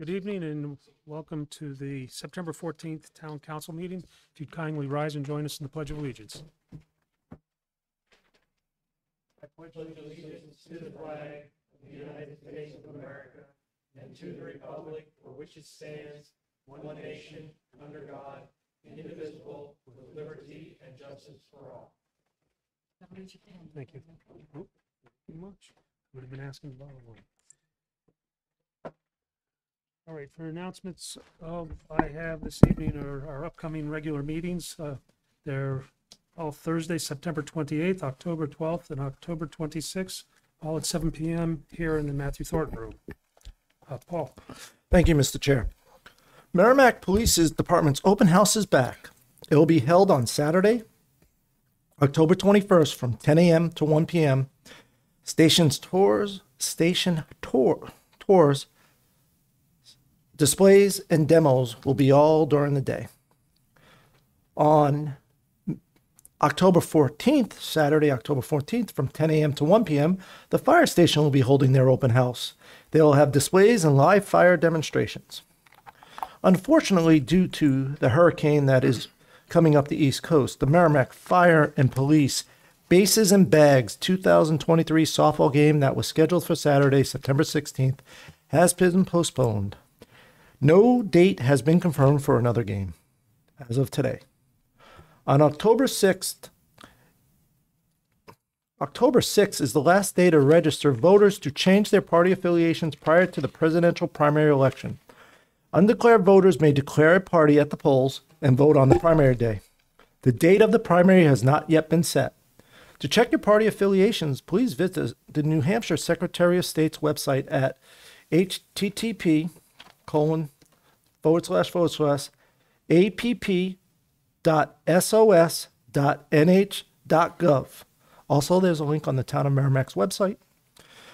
Good evening and welcome to the September 14th Town Council meeting. If you'd kindly rise and join us in the Pledge of Allegiance. I pledge allegiance to the flag of the United States of America and to the republic for which it stands, one nation, under God, indivisible, with liberty and justice for all. Thank you. Oh, Too much. Would have been asking to borrow one. All right, for announcements, uh, I have this evening our, our upcoming regular meetings. Uh, They're all Thursday, September 28th, October 12th, and October 26th, all at 7 PM here in the Matthew Thornton Room. Uh, Paul, Thank you, Mr. Chair. Merrimack Police's Department's open house is back. It will be held on Saturday, October 21st from 10 a.m. to 1 p.m. Stations tours, station tour, tours, displays, and demos will be all during the day. On October 14th, Saturday, October 14th, from 10 a.m. to 1 p.m., the fire station will be holding their open house. They will have displays and live fire demonstrations. Unfortunately, due to the hurricane that is coming up the East Coast, the Merrimack Fire and Police Bases and Bags 2023 softball game that was scheduled for Saturday, September 16th, has been postponed. No date has been confirmed for another game as of today. On October 6th, October 6th is the last day to register voters to change their party affiliations prior to the presidential primary election. Undeclared voters may declare a party at the polls and vote on the primary day. The date of the primary has not yet been set. To check your party affiliations, please visit the New Hampshire Secretary of State's website at http colon forward slash forward slash app.sos.nh.gov. Also, there's a link on the Town of Merrimack's website.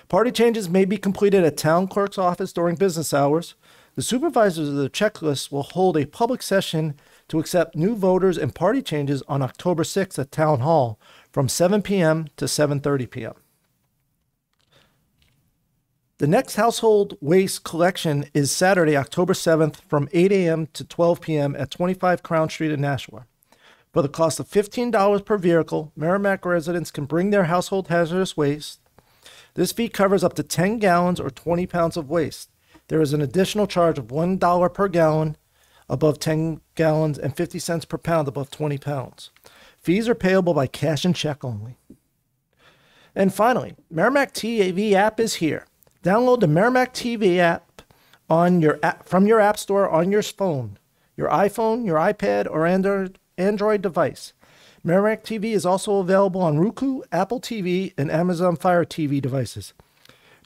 Party changes may be completed at town clerk's office during business hours. The supervisors of the checklist will hold a public session to accept new voters and party changes on October 6th at Town Hall from 7 p.m. to 7:30 p.m. The next household waste collection is Saturday, October 7th from 8 a.m. to 12 p.m. at 25 Crown Street in Nashua. For the cost of $15 per vehicle, Merrimack residents can bring their household hazardous waste. This fee covers up to 10 gallons or 20 pounds of waste. There is an additional charge of $1 per gallon above 10 gallons and 50 cents per pound above 20 pounds. Fees are payable by cash and check only. And finally, Merrimack TAV app is here. Download the Merrimack TV app on your app, from your app store on your phone, your iPhone, your iPad, or Android, Android device. Merrimack TV is also available on Roku, Apple TV, and Amazon Fire TV devices.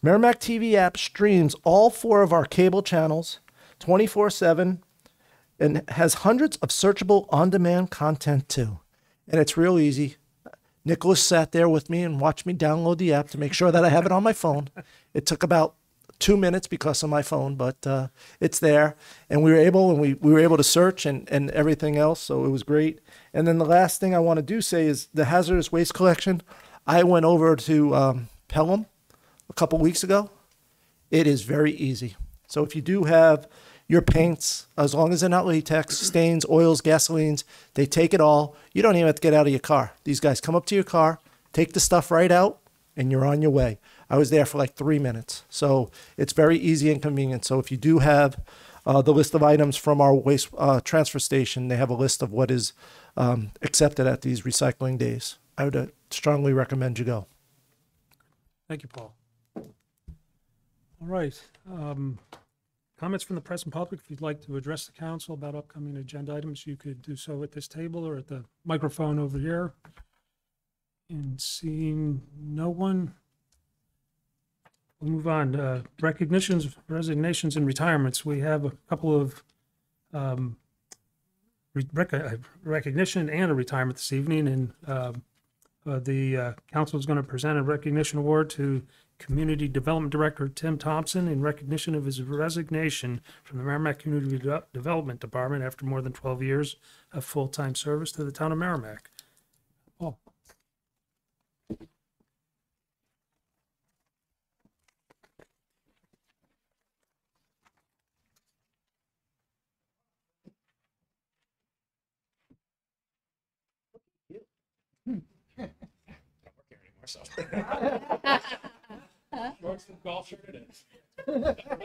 Merrimack TV app streams all four of our cable channels 24 7 and has hundreds of searchable on demand content too. And it's real easy. Nicholas sat there with me and watched me download the app to make sure that I have it on my phone. It took about two minutes because of my phone, but uh, it's there. And we were able and we, we were able to search and, and everything else. So it was great. And then the last thing I want to do say is the hazardous waste collection. I went over to um, Pelham a couple weeks ago. It is very easy. So if you do have your paints, as long as they're not latex, stains, oils, gasolines, they take it all. You don't even have to get out of your car. These guys come up to your car, take the stuff right out, and you're on your way. I was there for like three minutes. So it's very easy and convenient. So if you do have uh, the list of items from our waste uh, transfer station, they have a list of what is um, accepted at these recycling days. I would uh, strongly recommend you go. thank you, Paul. All right. um, Comments from the press and public, if you'd like to address the council about upcoming agenda items, you could do so at this table or at the microphone over here. And seeing no one, we'll move on. Uh, Recognitions, resignations, and retirements. We have a couple of um, rec- uh, recognition and a retirement this evening, and um, uh, the uh, council is going to present a recognition award to Community Development Director Tim Thompson in recognition of his resignation from the Merrimack Community De- Development Department after more than 12 years of full time service to the town of Merrimack. Paul. So. Golf shirt it is.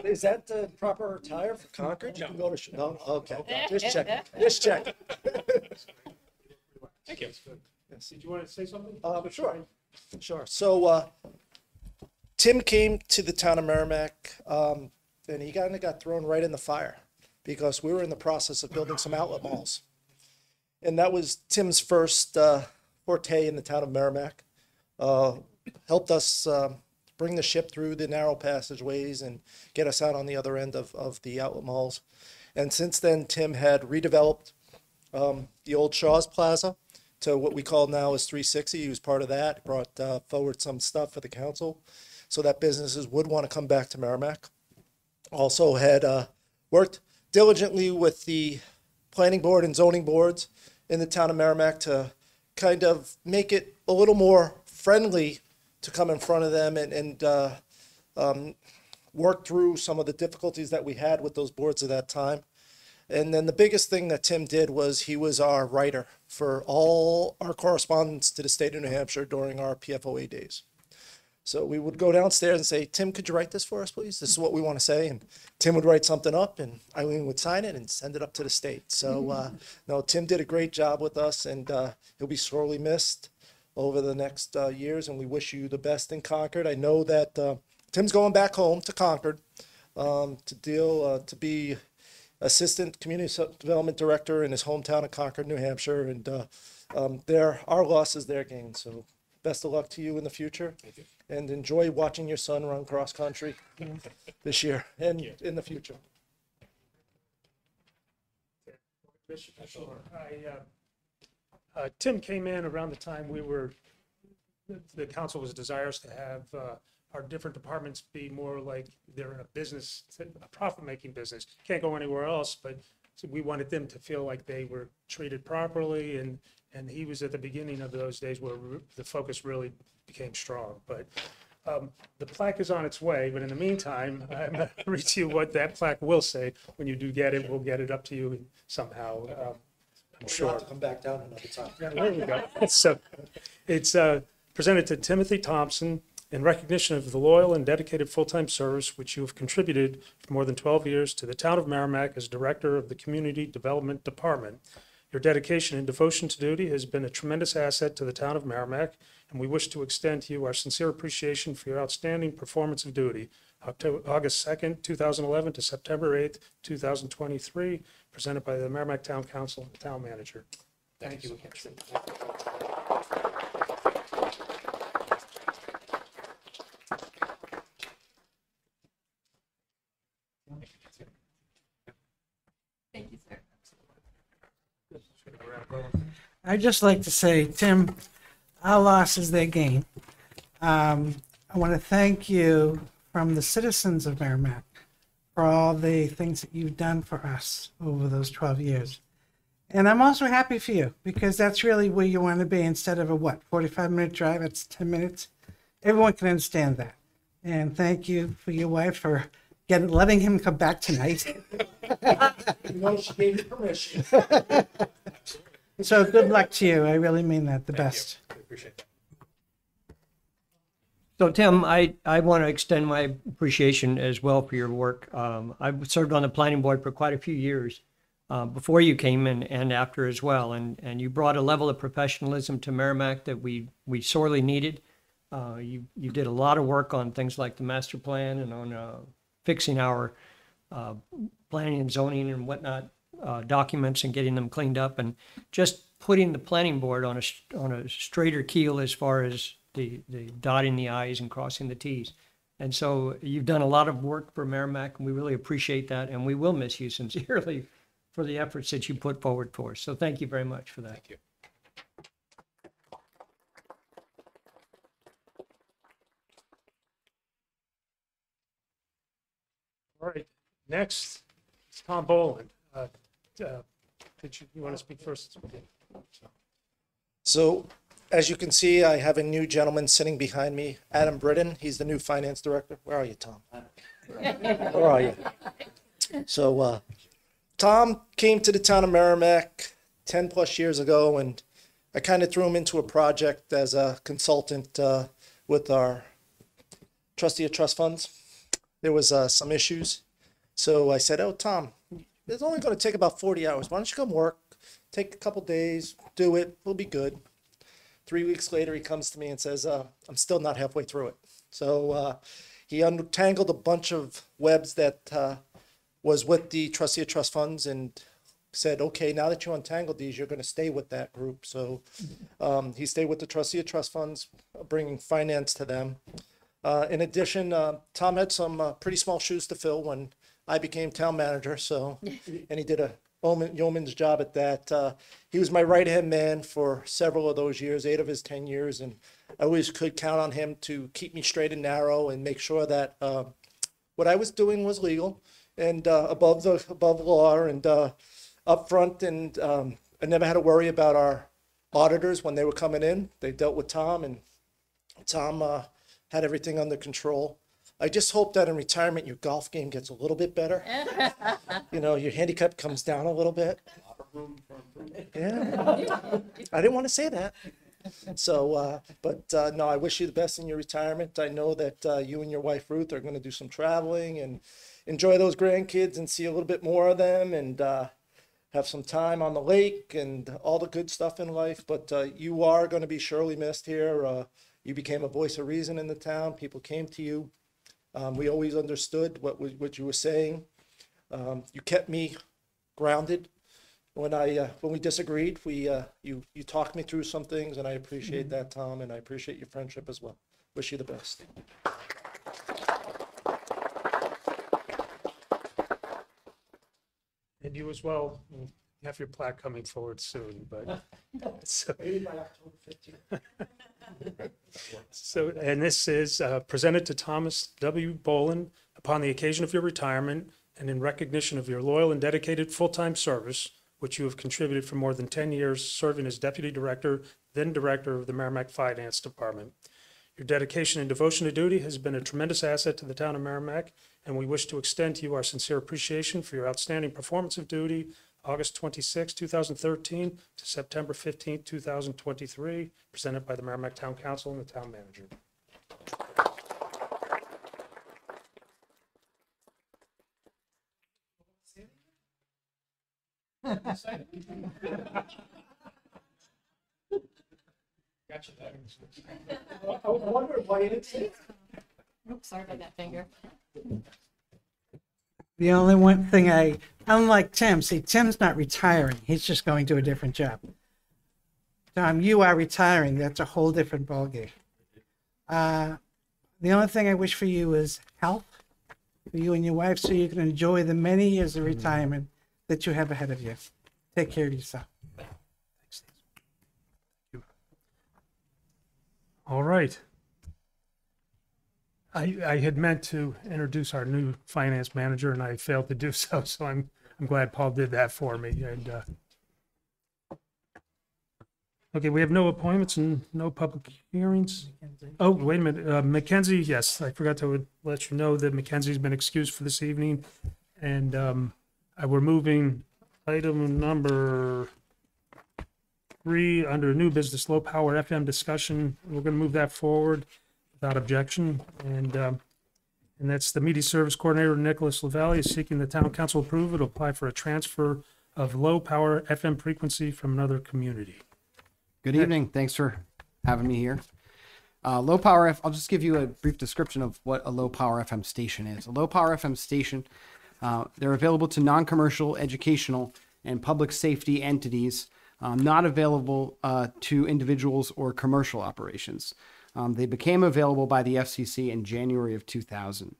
Is that the proper attire for Concord? You can go to, sh- no, okay, just check, just check. Thank you. Yes. Did you want to say something? Um, sure, sure. So, uh, Tim came to the town of Merrimack, um, and he kind of got thrown right in the fire because we were in the process of building some outlet malls. And that was Tim's first, uh, forte in the town of Merrimack. Uh, helped us, um, bring the ship through the narrow passageways and get us out on the other end of, of the outlet malls. And since then, Tim had redeveloped, um, the old Shaw's Plaza to what we call now is 360. He was part of that, brought uh, forward some stuff for the council so that businesses would want to come back to Merrimack. Also had uh, worked diligently with the planning board and zoning boards in the town of Merrimack to kind of make it a little more friendly to come in front of them and, and uh, um, work through some of the difficulties that we had with those boards at that time. And then the biggest thing that Tim did was he was our writer for all our correspondence to the state of New Hampshire during our PFOA days. So we would go downstairs and say, Tim, could you write this for us, please? This is what we want to say. And Tim would write something up and Eileen would sign it and send it up to the state. So, uh, no, Tim did a great job with us and, uh, he'll be sorely missed over the next, uh, years. And we wish you the best in Concord. I know that, uh, Tim's going back home to Concord, um, to deal, uh, to be Assistant Community Su- Development Director in his hometown of Concord, New Hampshire. And, uh, um, their, our loss is their gain. So best of luck to you in the future. And enjoy watching your son run cross country this year and in the future. Sure. I, uh, uh, Tim came in around the time we were, the- council was desirous to have uh, our different departments be more like they're in a business, a profit-making business. Can't go anywhere else, but so we wanted them to feel like they were treated properly and, and he was at the beginning of those days where re- the focus really became strong. But um, the plaque is on its way, but in the meantime, I'm going to read to you what that plaque will say. When you do get it, we'll get it up to you somehow. um, I'm sure. Come back down another time. Yeah, there we go. So it's uh, presented to Timothy Thompson in recognition of the loyal and dedicated full-time service which you have contributed for more than 12 years to the town of Merrimack as Director of the Community Development Department. Your dedication and devotion to duty has been a tremendous asset to the town of Merrimack, and we wish to extend to you our sincere appreciation for your outstanding performance of duty. October, August 2nd, 2011 to September 8th, 2023, presented by the Merrimack Town Council and the Town Manager. Thank you. Thank you, sir. I'd just like to say, Tim, our loss is their gain. Um, I want to thank you from the citizens of Merrimack for all the things that you've done for us over those 12 years. And I'm also happy for you because that's really where you want to be instead of a what, 45 minute drive, it's 10 minutes. Everyone can understand that. And thank you for your wife for getting, letting him come back tonight. Know, she gave permission. So good luck to you. I really mean that, the best. So Tim, I, I want to extend my appreciation as well for your work. Um, I've served on the planning board for quite a few years uh, before you came in and after as well. And, and you brought a level of professionalism to Merrimack that we, we sorely needed. Uh, you, you did a lot of work on things like the master plan and on uh, fixing our uh, planning and zoning and whatnot uh, documents and getting them cleaned up and just putting the planning board on a on a straighter keel as far as the the dotting the i's and crossing the t's. And so you've done a lot of work for Merrimack, and we really appreciate that, and we will miss you sincerely for the efforts that you put forward for us. So thank you very much for that. Thank you. All right, next is Tom Boland. Uh, uh, Did you, you want to speak first? So, as you can see, I have a new gentleman sitting behind me, Adam Britton. He's the new finance director. Where are you, Tom? Where are you? So, uh, Tom came to the town of Merrimack 10 plus years ago and I kind of threw him into a project as a consultant uh, with our trustee of trust funds. There was uh, some issues, so I said, "Oh, Tom, it's only going to take about forty hours. Why don't you come work? Take a couple days, do it. We'll be good." Three weeks later, he comes to me and says, uh, "I'm still not halfway through it." So uh, he untangled a bunch of webs that uh, was with the trustee of trust funds and said, okay, now that you untangled these, you're going to stay with that group. So um, he stayed with the trustee of trust funds, bringing finance to them. Uh, in addition, uh, Tom had some uh, pretty small shoes to fill when I became town manager. So, and he did a yeoman- yeoman's job at that. Uh, he was my right hand man for several of those years, eight of his 10 years. And I always could count on him to keep me straight and narrow and make sure that uh, what I was doing was legal and uh, above the above law and uh, upfront. And um, I never had to worry about our auditors when they were coming in. They dealt with Tom, and Tom uh, had everything under control. I just hope that in retirement your golf game gets a little bit better. you know, your handicap comes down a little bit. Yeah, I didn't want to say that. So, uh, but uh, no, I wish you the best in your retirement. I know that uh, you and your wife Ruth are going to do some traveling and enjoy those grandkids and see a little bit more of them and uh, have some time on the lake and all the good stuff in life. But uh, you are going to be surely missed here. Uh, you became a voice of reason in the town. People came to you. Um, we always understood what was, what you were saying. Um, you kept me grounded when I uh, when we disagreed. We uh, you you talked me through some things, and I appreciate that, Tom, and I appreciate your friendship as well. Wish you the best. And you as well. Have your plaque coming forward soon, but so, so and this is uh, presented to Thomas W. Bolin upon the occasion of your retirement and in recognition of your loyal and dedicated full-time service, which you have contributed for more than 10 years, serving as deputy director, then director of the Merrimack Finance Department. Your dedication and devotion to duty has been a tremendous asset to the town of Merrimack, and we wish to extend to you our sincere appreciation for your outstanding performance of duty, August 26, 2013 to September 15, 2023, presented by the Merrimack Town Council and the town manager. I wonder why you Oops, sorry about that finger. The only one thing I, unlike Tim, see, Tim's not retiring. He's just going to a different job. Tom, you are retiring. That's a whole different ballgame. Uh, the only thing I wish for you is health for you and your wife so you can enjoy the many years of retirement that you have ahead of you. Take care of yourself. All right. I, I had meant to introduce our new finance manager and I failed to do so, so I'm, I'm glad Paul did that for me and, uh, okay, we have no appointments and no public hearings. Oh, wait a minute, uh, Mackenzie, yes, I forgot to let you know that Mackenzie's been excused for this evening. And, um, I, we're moving item number three under new business, low power FM discussion. We're gonna move that forward without objection. And, um, and that's the media service coordinator, Nicholas Lavalley, is seeking the town council approval to apply for a transfer of low power FM frequency from another community. Good evening. Thanks for having me here. Uh, low power F. I'll just give you a brief description of what a low power FM station is. A low power FM station. Uh, they're available to non-commercial, educational, and public safety entities. Um, not available uh, to individuals or commercial operations. Um, they became available by the FCC in January of 2000.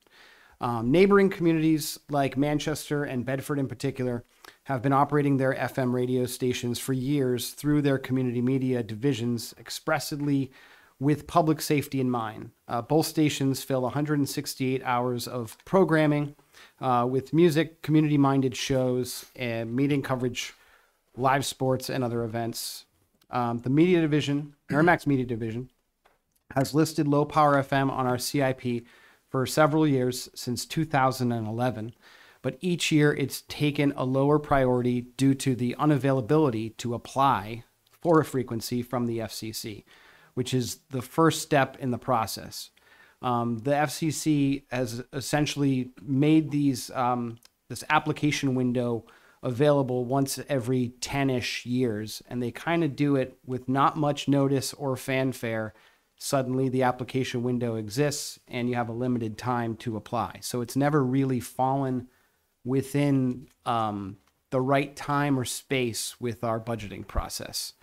Um, neighboring communities like Manchester and Bedford, in particular, have been operating their FM radio stations for years through their community media divisions, expressly with public safety in mind. Uh, both stations fill 168 hours of programming uh, with music, community minded shows, and meeting coverage, live sports, and other events. Um, the media division, Merrimack's media division, has listed low power FM on our CIP for several years since 2011, but each year it's taken a lower priority due to the unavailability to apply for a frequency from the FCC, which is the first step in the process. Um, the FCC has essentially made these um, this application window available once every 10ish years and they kind of do it with not much notice or fanfare suddenly the application window exists and you have a limited time to apply so it's never really fallen within um, the right time or space with our budgeting process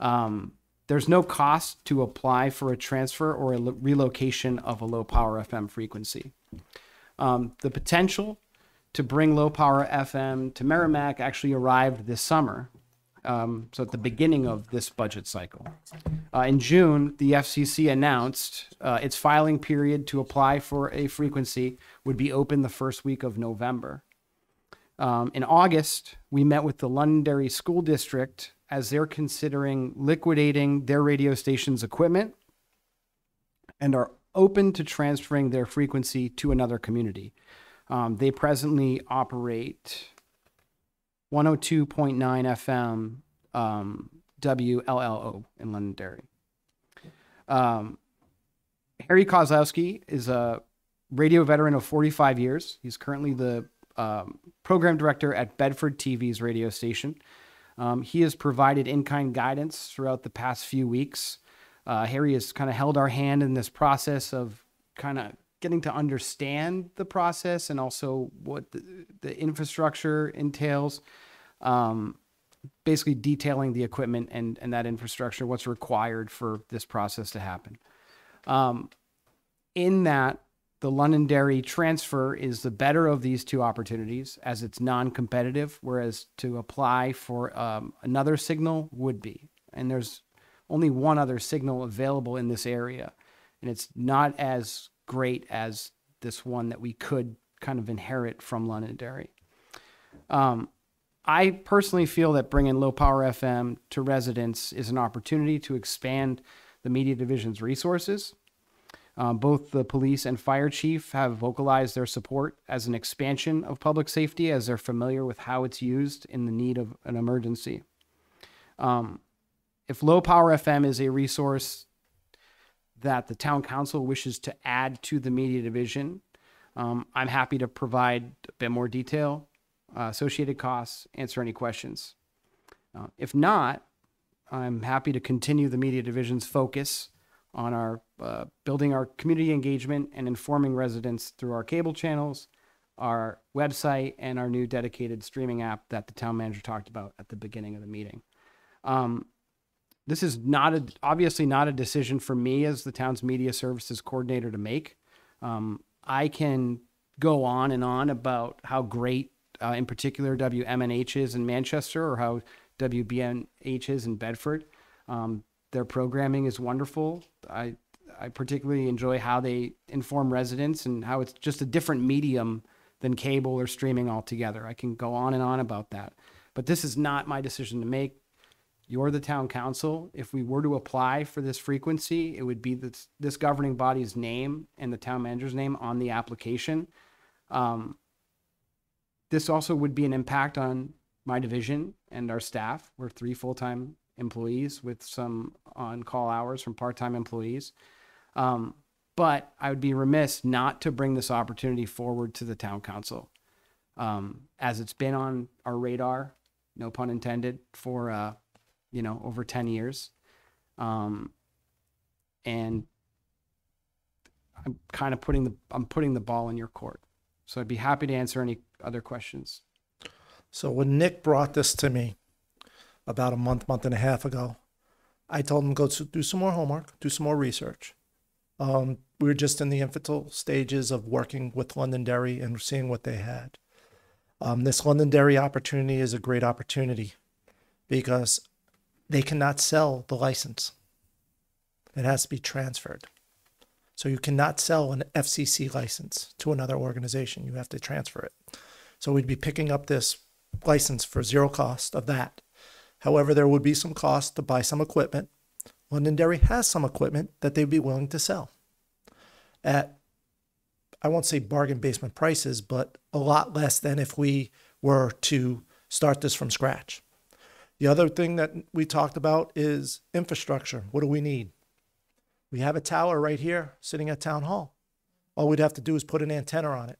um, there's no cost to apply for a transfer or a lo- relocation of a low power fm frequency um, the potential to bring low power FM to Merrimack actually arrived this summer. Um, so at the beginning of this budget cycle. Uh, in June, the FCC announced uh, its filing period to apply for a frequency would be open the first week of November. Um, in August, we met with the Londonderry School District as they're considering liquidating their radio station's equipment and are open to transferring their frequency to another community. Um, they presently operate 102.9 FM um, WLLO in Londonderry. Um, Harry Kozlowski is a radio veteran of 45 years. He's currently the um, program director at Bedford TV's radio station. Um, he has provided in kind guidance throughout the past few weeks. Uh, Harry has kind of held our hand in this process of kind of getting to understand the process and also what the, the infrastructure entails. Um, basically detailing the equipment and, and that infrastructure, what's required for this process to happen. Um, in that, the Londonderry transfer is the better of these two opportunities as it's non competitive, whereas to apply for um, another signal would be. And there's only one other signal available in this area, and it's not as great as this one that we could kind of inherit from Londonderry. Um, I personally feel that bringing low power FM to residents is an opportunity to expand the media division's resources. Um, both the police and fire chief have vocalized their support as an expansion of public safety as they're familiar with how it's used in the need of an emergency. Um, if low power FM is a resource that the town council wishes to add to the media division, um, I'm happy to provide a bit more detail, uh, associated costs, answer any questions. Uh, if not, I'm happy to continue the media division's focus on our uh, building our community engagement and informing residents through our cable channels, our website, and our new dedicated streaming app that the town manager talked about at the beginning of the meeting. Um, this is not a, obviously not a decision for me as the town's media services coordinator to make. Um, I can go on and on about how great, uh, in particular, WMNH is in Manchester or how WBNH is in Bedford. Um, their programming is wonderful. I I particularly enjoy how they inform residents and how it's just a different medium than cable or streaming altogether. I can go on and on about that. But this is not my decision to make. You're the town council. If we were to apply for this frequency, it would be this, this governing body's name and the town manager's name on the application. Um, this also would be an impact on my division and our staff. We're three full-time employees with some on-call hours from part-time employees. Um, but I would be remiss not to bring this opportunity forward to the town council, um, as it's been on our radar, no pun intended, for uh, you know over ten years, um, and I'm kind of putting the I'm putting the ball in your court. So I'd be happy to answer any other questions. So when Nick brought this to me about a month, month and a half ago, I told him go to do some more homework, do some more research. Um, we were just in the infantile stages of working with Londonderry and seeing what they had. Um, this Londonderry opportunity is a great opportunity because they cannot sell the license. It has to be transferred. So you cannot sell an FCC license to another organization. You have to transfer it. So we'd be picking up this license for zero cost of that. However, there would be some cost to buy some equipment. Londonderry has some equipment that they'd be willing to sell at, I won't say bargain basement prices, but a lot less than if we were to start this from scratch. The other thing that we talked about is infrastructure. What do we need? We have a tower right here sitting at Town Hall. All we'd have to do is put an antenna on it.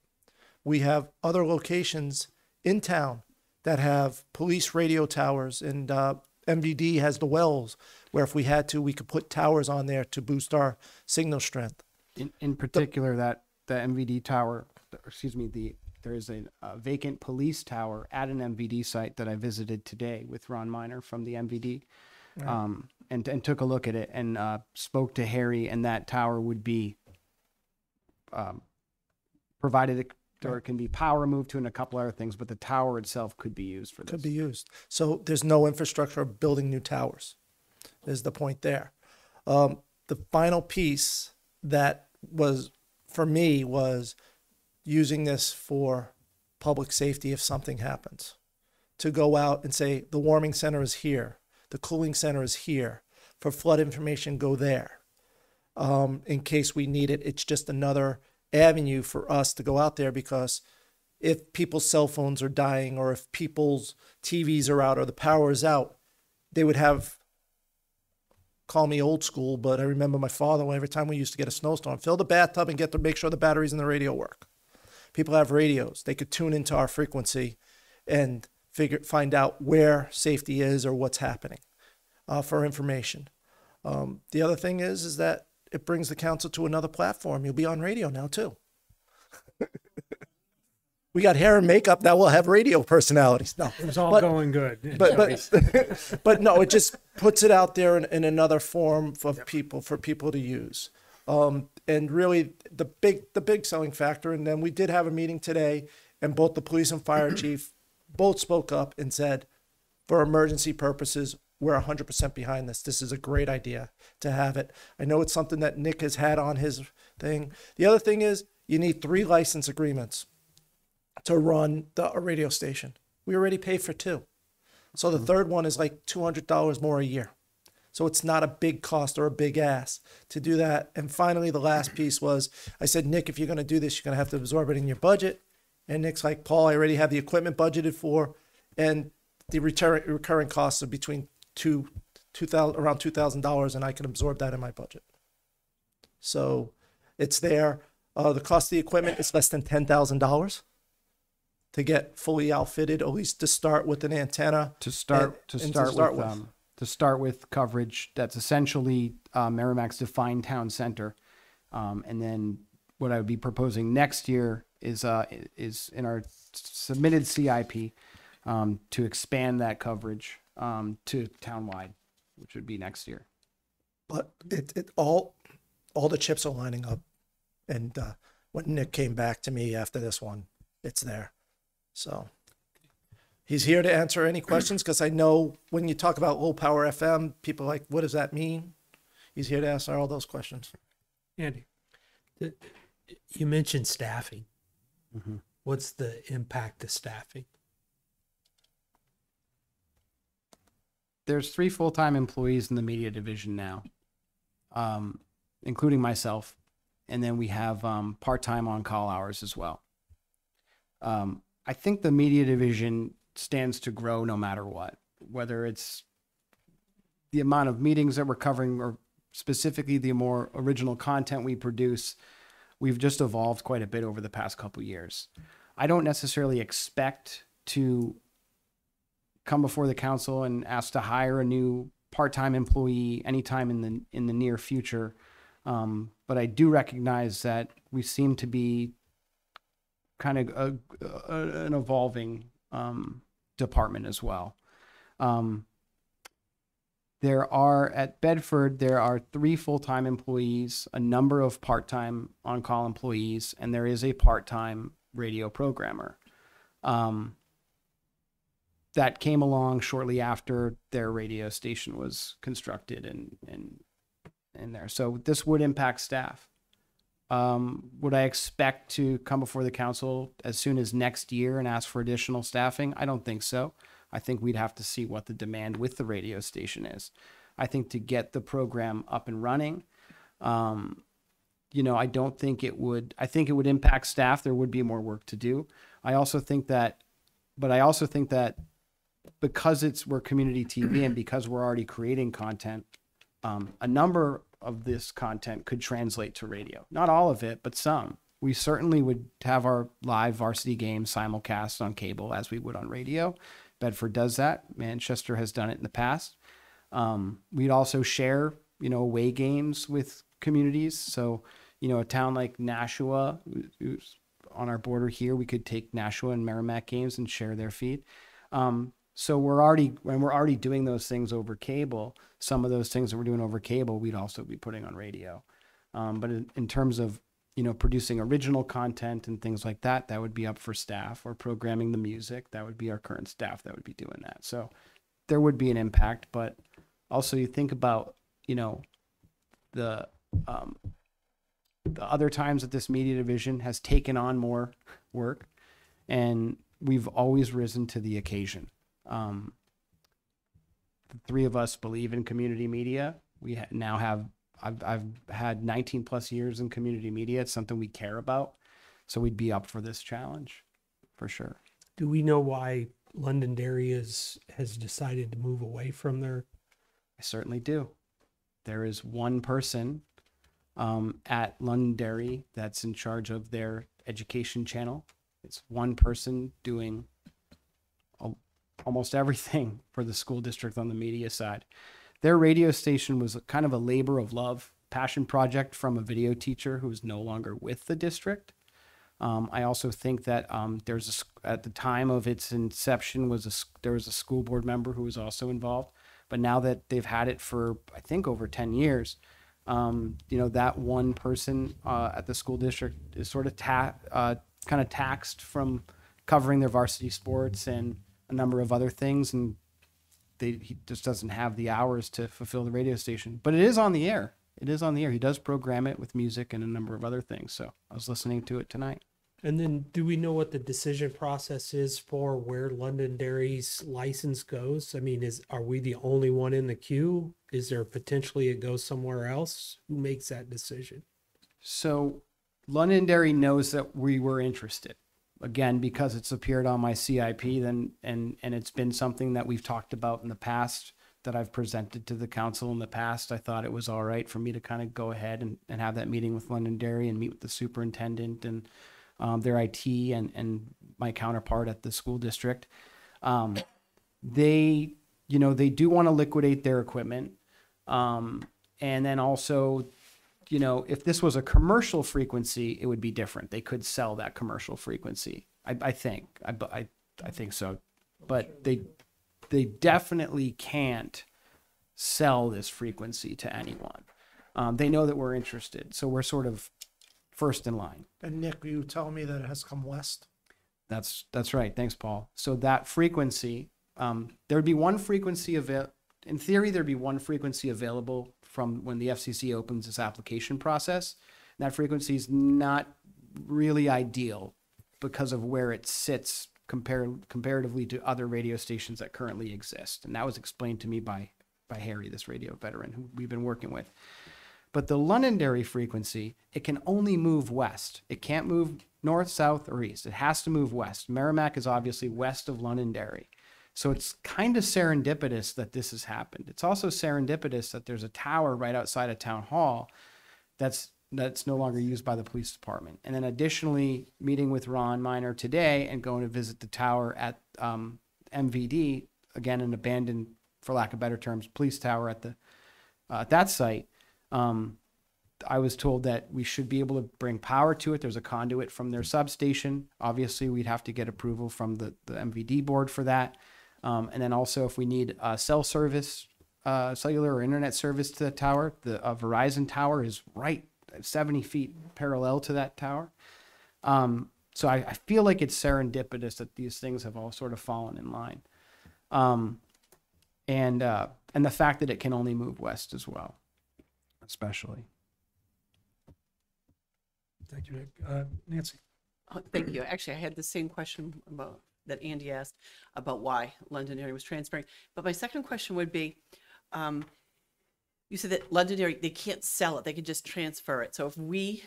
We have other locations in town that have police radio towers, and uh, MVD has the wells where if we had to, we could put towers on there to boost our signal strength. In, in particular, that the MVD tower, excuse me, the there is a, uh vacant police tower at an MVD site that I visited today with Ron Miner from the MVD, um, and and took a look at it and uh, spoke to Harry, and that tower would be um, provided it, or it can be power moved to and a couple other things, but the tower itself could be used for this. could be used. So there's no infrastructure of building new towers, is the point there. Um, the final piece that was for me was using this for public safety if something happens. To go out and say the warming center is here, the cooling center is here. For flood information, go there. Um, in case we need it, it's just another avenue for us to go out there because if people's cell phones are dying or if people's TVs are out or the power is out, they would have call me old school, but I remember my father every time we used to get a snowstorm, fill the bathtub and get to make sure the batteries in the radio work. People have radios. They could tune into our frequency and figure find out where safety is or what's happening uh, for information. Um, the other thing is is that it brings the council to another platform. You'll be on radio now too. we got hair and makeup that will have radio personalities. No, It was all But- going good. but but but no, it just puts it out there in, in another form of people for people to use. Um, and really, the big the big selling factor. And then we did have a meeting today, and both the police and fire chief both spoke up and said, for emergency purposes, we're 100% behind this. This is a great idea to have it. I know it's something that Nick has had on his thing. The other thing is you need three license agreements to run the a radio station. We already pay for two. So the mm-hmm. third one is like two hundred dollars more a year. So it's not a big cost or a big ass to do that. And finally, the last piece was I said, Nick, if you're going to do this, you're going to have to absorb it in your budget. And Nick's like, Paul, I already have the equipment budgeted for, and the recurring recurring costs are between two two thousand around two thousand dollars, and I can absorb that in my budget. So it's there. Uh, the cost of the equipment is less than ten thousand dollars to get fully outfitted, at least to start with an antenna. to start and- to start, start with, with. Um, to start with coverage that's essentially uh, Merrimack's defined town center, um, and then what I would be proposing next year is uh, is in our submitted CIP um, to expand that coverage um, to townwide, which would be next year. but it, it all all the chips are lining up. And uh, when nick came back to me after this one it's there. So he's here to answer any questions because i know when you talk about low power fm people are like what does that mean he's here to answer all those questions Andy, You mentioned staffing. Mm-hmm. What's the impact of staffing? there's three full-time employees in the media division now, um, including myself, and then we have um, part-time on-call hours as well. Um, I think the media division stands to grow no matter what, whether it's the amount of meetings that we're covering or specifically the more original content we produce. We've just evolved quite a bit over the past couple years. I don't necessarily expect to come before the council and ask to hire a new part-time employee anytime in the in the near future. Um, but I do recognize that we seem to be kind of a, a, an evolving um, department as well. Um, there are at Bedford there are three full-time employees, a number of part-time on-call employees, and there is a part-time radio programmer. Um, that came along shortly after their radio station was constructed and and in there. So this would impact staff. Um, would I expect to come before the council as soon as next year and ask for additional staffing? I don't think so. I think we'd have to see what the demand with the radio station is. I think to get the program up and running, um, you know, I don't think it would. I think it would impact staff. There would be more work to do. I also think that, but I also think that because it's we're community TV and because we're already creating content, um, a number of this content could translate to radio. Not all of it, but some. We certainly would have our live varsity games simulcast on cable as we would on radio. Bedford does that. Manchester has done it in the past. Um, we'd also share, you know, away games with communities. So, you know, a town like Nashua, on our border here, we could take Nashua and Merrimack games and share their feed. Um, so we're already when we're already doing those things over cable. Some of those things that we're doing over cable, we'd also be putting on radio. Um, but in, in terms of you know producing original content and things like that, that would be up for staff or programming the music. That would be our current staff that would be doing that. So there would be an impact, but also you think about you know the um, the other times that this media division has taken on more work and we've always risen to the occasion um, the three of us believe in community media we ha- now have I've, I've had 19 plus years in community media it's something we care about so we'd be up for this challenge for sure Do we know why Londonderry is has decided to move away from their? I certainly do. There is one person um, at Londonderry that's in charge of their education channel. It's one person doing almost everything for the school district on the media side. Their radio station was kind of a labor of love, passion project from a video teacher who is no longer with the district. Um, I also think that um, there's a, at the time of its inception was a, there was a school board member who was also involved but now that they've had it for I think over ten years, um, you know that one person uh, at the school district is sort of ta- uh, kind of taxed from covering their varsity sports and a number of other things, and they, he just doesn't have the hours to fulfill the radio station. But it is on the air. It is on the air. He does program it with music and a number of other things. So I was listening to it tonight. And then, do we know what the decision process is for where Londonderry's license goes? I mean, is are we the only one in the queue? Is there potentially it goes somewhere else? Who makes that decision? So Londonderry knows that we were interested. Again, because it's appeared on my CIP, then and and it's been something that we've talked about in the past that I've presented to the council in the past. I thought it was all right for me to kind of go ahead and, and have that meeting with Londonderry and meet with the superintendent and um, their IT and and my counterpart at the school district. Um, they, you know, they do want to liquidate their equipment. Um, and then also you know, if this was a commercial frequency, it would be different. They could sell that commercial frequency. I, I think. I, I, I think so. But they, they definitely can't sell this frequency to anyone. Um, they know that we're interested, so we're sort of first in line. And Nick, you tell me that it has come west? That's that's right. Thanks, Paul. So that frequency, um, there would be one frequency avail. In theory, there'd be one frequency available from when the FCC opens its application process. That frequency is not really ideal because of where it sits compar- comparatively to other radio stations that currently exist, and that was explained to me by by Harry, this radio veteran who we've been working with. But the Londonderry frequency, it can only move west. It can't move north, south, or east. It has to move west. Merrimack is obviously west of Londonderry. So it's kind of serendipitous that this has happened. It's also serendipitous that there's a tower right outside of town hall that's that's no longer used by the police department. And then additionally, meeting with Ron Miner today and going to visit the tower at um, MVD, again, an abandoned, for lack of better terms, police tower at the uh, at that site. Um, I was told that we should be able to bring power to it. There's a conduit from their substation. Obviously, we'd have to get approval from the, the MVD board for that. Um, and then also, if we need uh, cell service, uh, cellular or internet service to the tower, the uh, Verizon tower is right 70 feet parallel to that tower. Um, so I, I feel like it's serendipitous that these things have all sort of fallen in line. Um, and, uh, and the fact that it can only move west as well, especially. Thank you, Nick. Uh, Nancy? Oh, Thank you. Actually, I had the same question about, that Andy asked about why Londonderry was transferring. But my second question would be, um, you said that Londonderry, they can't sell it, they can just transfer it. So if we,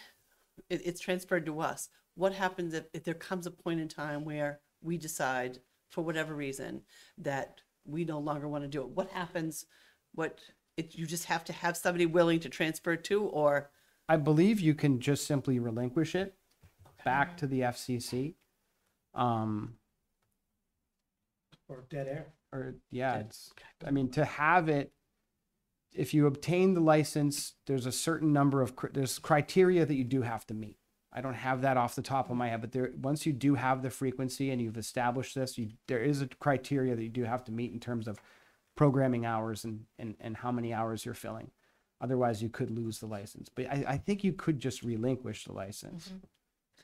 it, it's transferred to us, what happens if, if there comes a point in time where we decide for whatever reason, that we no longer want to do it, what happens? What, it, you just have to have somebody willing to transfer it to, or, I believe you can just simply relinquish it back to the FCC. Um, Or dead air. or yeah, it's, I mean, to have it, if you obtain the license, there's a certain number of, cr- there's criteria that you do have to meet. I don't have that off the top of my head, but there, once you do have the frequency and you've established this, you, there is a criteria that you do have to meet in terms of programming hours and, and, and how many hours you're filling. Otherwise, you could lose the license. But I, I think you could just relinquish the license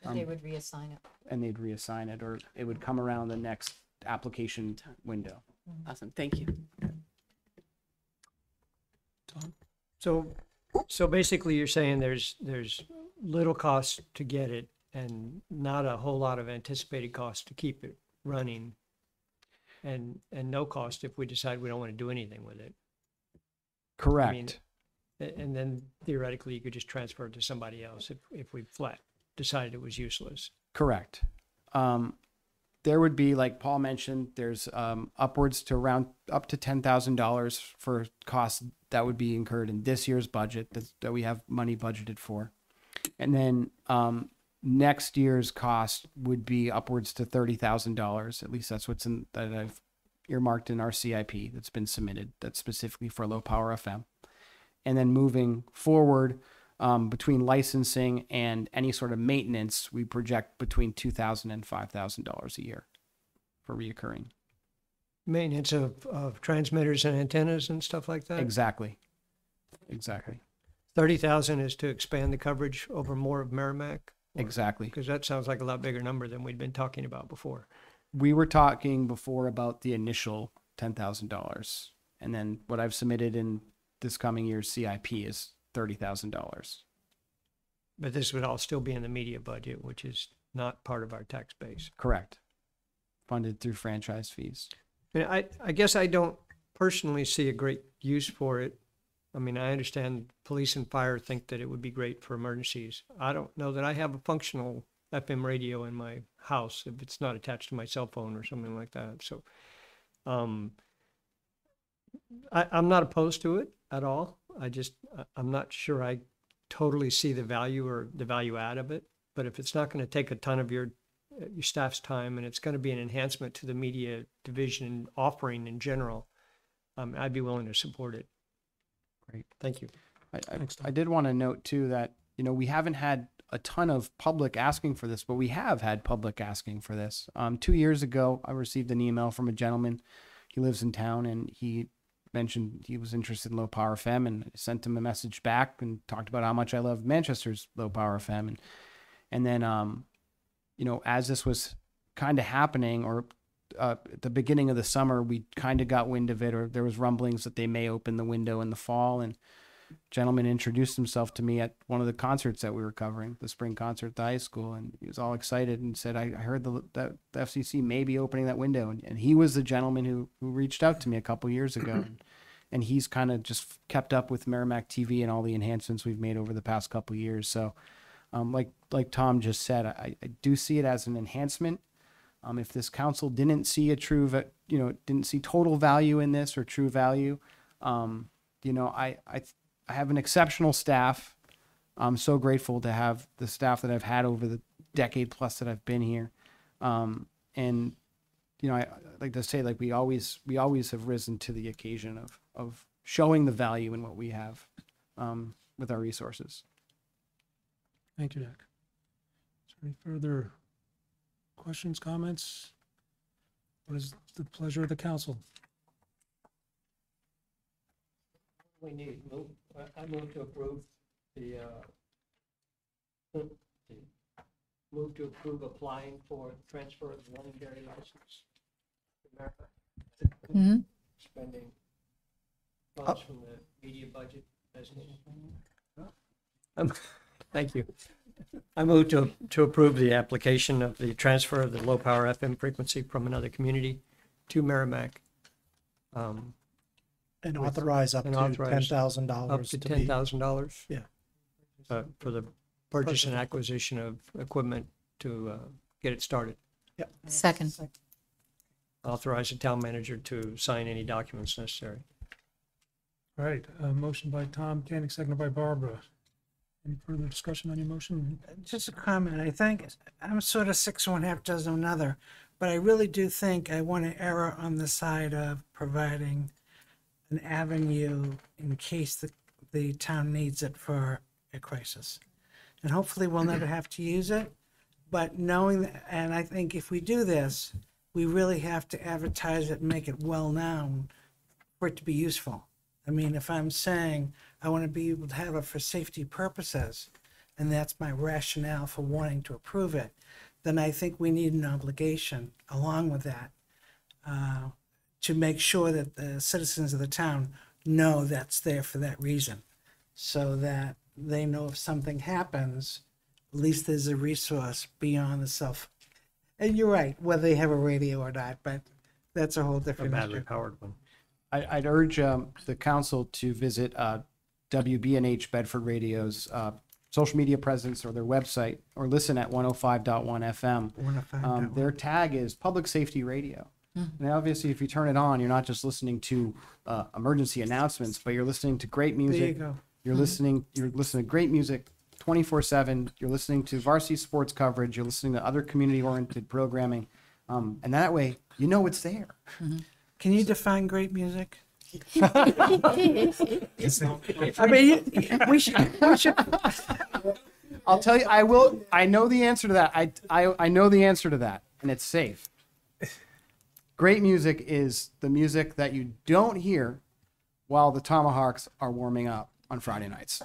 And They would reassign it. and they'd reassign it, or it would come around the next application window. awesome, thank you. So, so basically you're saying there's, there's little cost to get it and not a whole lot of anticipated cost to keep it running. And, and no cost if we decide we don't want to do anything with it. Correct. A- And then theoretically, you could just transfer it to somebody else if, if we flat decided it was useless. Correct. Um, there would be, like Paul mentioned, there's um, upwards to around up to ten thousand dollars for costs that would be incurred in this year's budget that, that we have money budgeted for, and then um, next year's cost would be upwards to thirty thousand dollars. At least that's what's in that I've earmarked in our CIP that's been submitted. That's specifically for low power FM, and then moving forward um, between licensing and any sort of maintenance, we project between two thousand and five thousand dollars a year for reoccurring. Maintenance of, of transmitters and antennas and stuff like that. Exactly. Exactly. Thirty thousand is to expand the coverage over more of Merrimack? Exactly. Because that sounds like a lot bigger number than we'd been talking about before. We were talking before about the initial ten thousand dollars, and then what I've submitted in this coming year's CIP is thirty thousand dollars. But this would all still be in the media budget, which is not part of our tax base. Correct. Funded through franchise fees. And I, I guess I don't personally see a great use for it. I mean, I understand police and fire think that it would be great for emergencies. I don't know that I have a functional FM radio in my house if it's not attached to my cell phone or something like that. So, um, I, I'm not opposed to it at all. I just, I- I'm not sure I totally see the value or the value add of it. But if it's not going to take a ton of your uh, your staff's time and it's going to be an enhancement to the media division offering in general, um, I'd be willing to support it. Great. Thank you. I, I, Thanks, I did want to note too that you know we haven't had a ton of public asking for this, but we have had public asking for this. Um, two years ago, I received an email from a gentleman. He lives in town, and he mentioned he was interested in low power FM, and sent him a message back and talked about how much I love Manchester's low power FM, and and then um, you know as this was kind of happening or uh, at the beginning of the summer, we kind of got wind of it, or there was rumblings that they may open the window in the fall, and gentleman introduced himself to me at one of the concerts that we were covering, the spring concert at the high school, and he was all excited and said, "I, I heard the, that the FCC may be opening that window," and, and he was the gentleman who who reached out to me a couple years ago, and, and he's kind of just kept up with Merrimack TV and all the enhancements we've made over the past couple years. So, um, like like Tom just said, I, I do see it as an enhancement. Um, if this council didn't see a true, you know, didn't see total value in this or true value, um, you know, I, I, I have an exceptional staff. I'm so grateful to have the staff that I've had over the decade plus that I've been here. Um, and, you know, I, like to say, like, we always, we always have risen to the occasion of, of showing the value in what we have, um, with our resources. Thank you, there any further questions, comments? What is the pleasure of the council? We need, move, I move to approve the, uh, move to approve applying for transfer of the Londonderry license. to Merrimack, Mhm. Spending funds from the media budget as needed. Um, Thank you. I move to, to approve the application of the transfer of the low power FM frequency from another community to Merrimack. Um, And authorize up And to ten authorize thousand up dollars to to ten be. thousand dollars. Yeah. Uh, for the purchase and acquisition of equipment to, uh, get it started. Second. authorize the town manager to sign any documents necessary. All right, uh, motion by Tom Koenig, seconded by Barbara. Any further discussion on your motion? Just a comment. I think I'm sort of six one half dozen another, but I really do think I want to err on the side of providing an avenue in case the, the town needs it for a crisis. And hopefully we'll never have to use it, but knowing, that, and I think if we do this, we really have to advertise it and make it well known for it to be useful. I mean, if I'm saying I want to be able to have it for safety purposes, and that's my rationale for wanting to approve it, then I think we need an obligation along with that uh, to make sure that the citizens of the town know that's there for that reason, so that they know if something happens, at least there's a resource beyond the self. And you're right, whether they have a radio or not, but that's a whole A different battery issue. powered one. I, I'd urge um, the council to visit uh, WBNH Bedford Radio's uh, social media presence or their website, or listen at 105.1 FM. Wanna find Um, their tag is public safety radio. And obviously, if you turn it on, you're not just listening to uh, emergency announcements, but you're listening to great music. There you go. You're listening. You're listening to great music, 24 seven. You're listening to varsity sports coverage. You're listening to other community-oriented programming, um, and that way you know it's there. Can you define great music? I mean, we should. We should. I'll tell you. I will. I know the answer to that. I I, I know the answer to that, and it's safe. Great music is the music that you don't hear while the Tomahawks are warming up on Friday nights.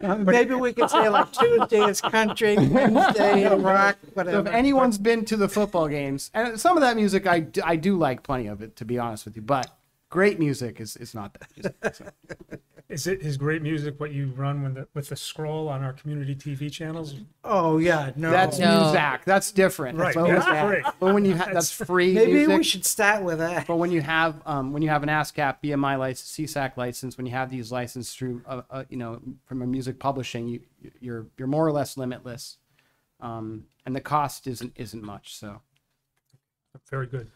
maybe we could say like Tuesday is country, Wednesday is rock, So if anyone's been to the football games, and some of that music, I, I do like plenty of it, to be honest with you, but great music is, is not that music. So. Is it, is great music what you run when the, with the scroll on our community TV channels? Oh, yeah, no. That's No. Muzak. That's different. Right, But, that's when- free. but when you ha- that's free Maybe music. we should start with that. But when you have um, when you have an ASCAP, BMI license, SESAC license, when you have these licensed through uh, uh, you know from a music publishing, you you're you're more or less limitless, um, and the cost isn't isn't much. So Very good.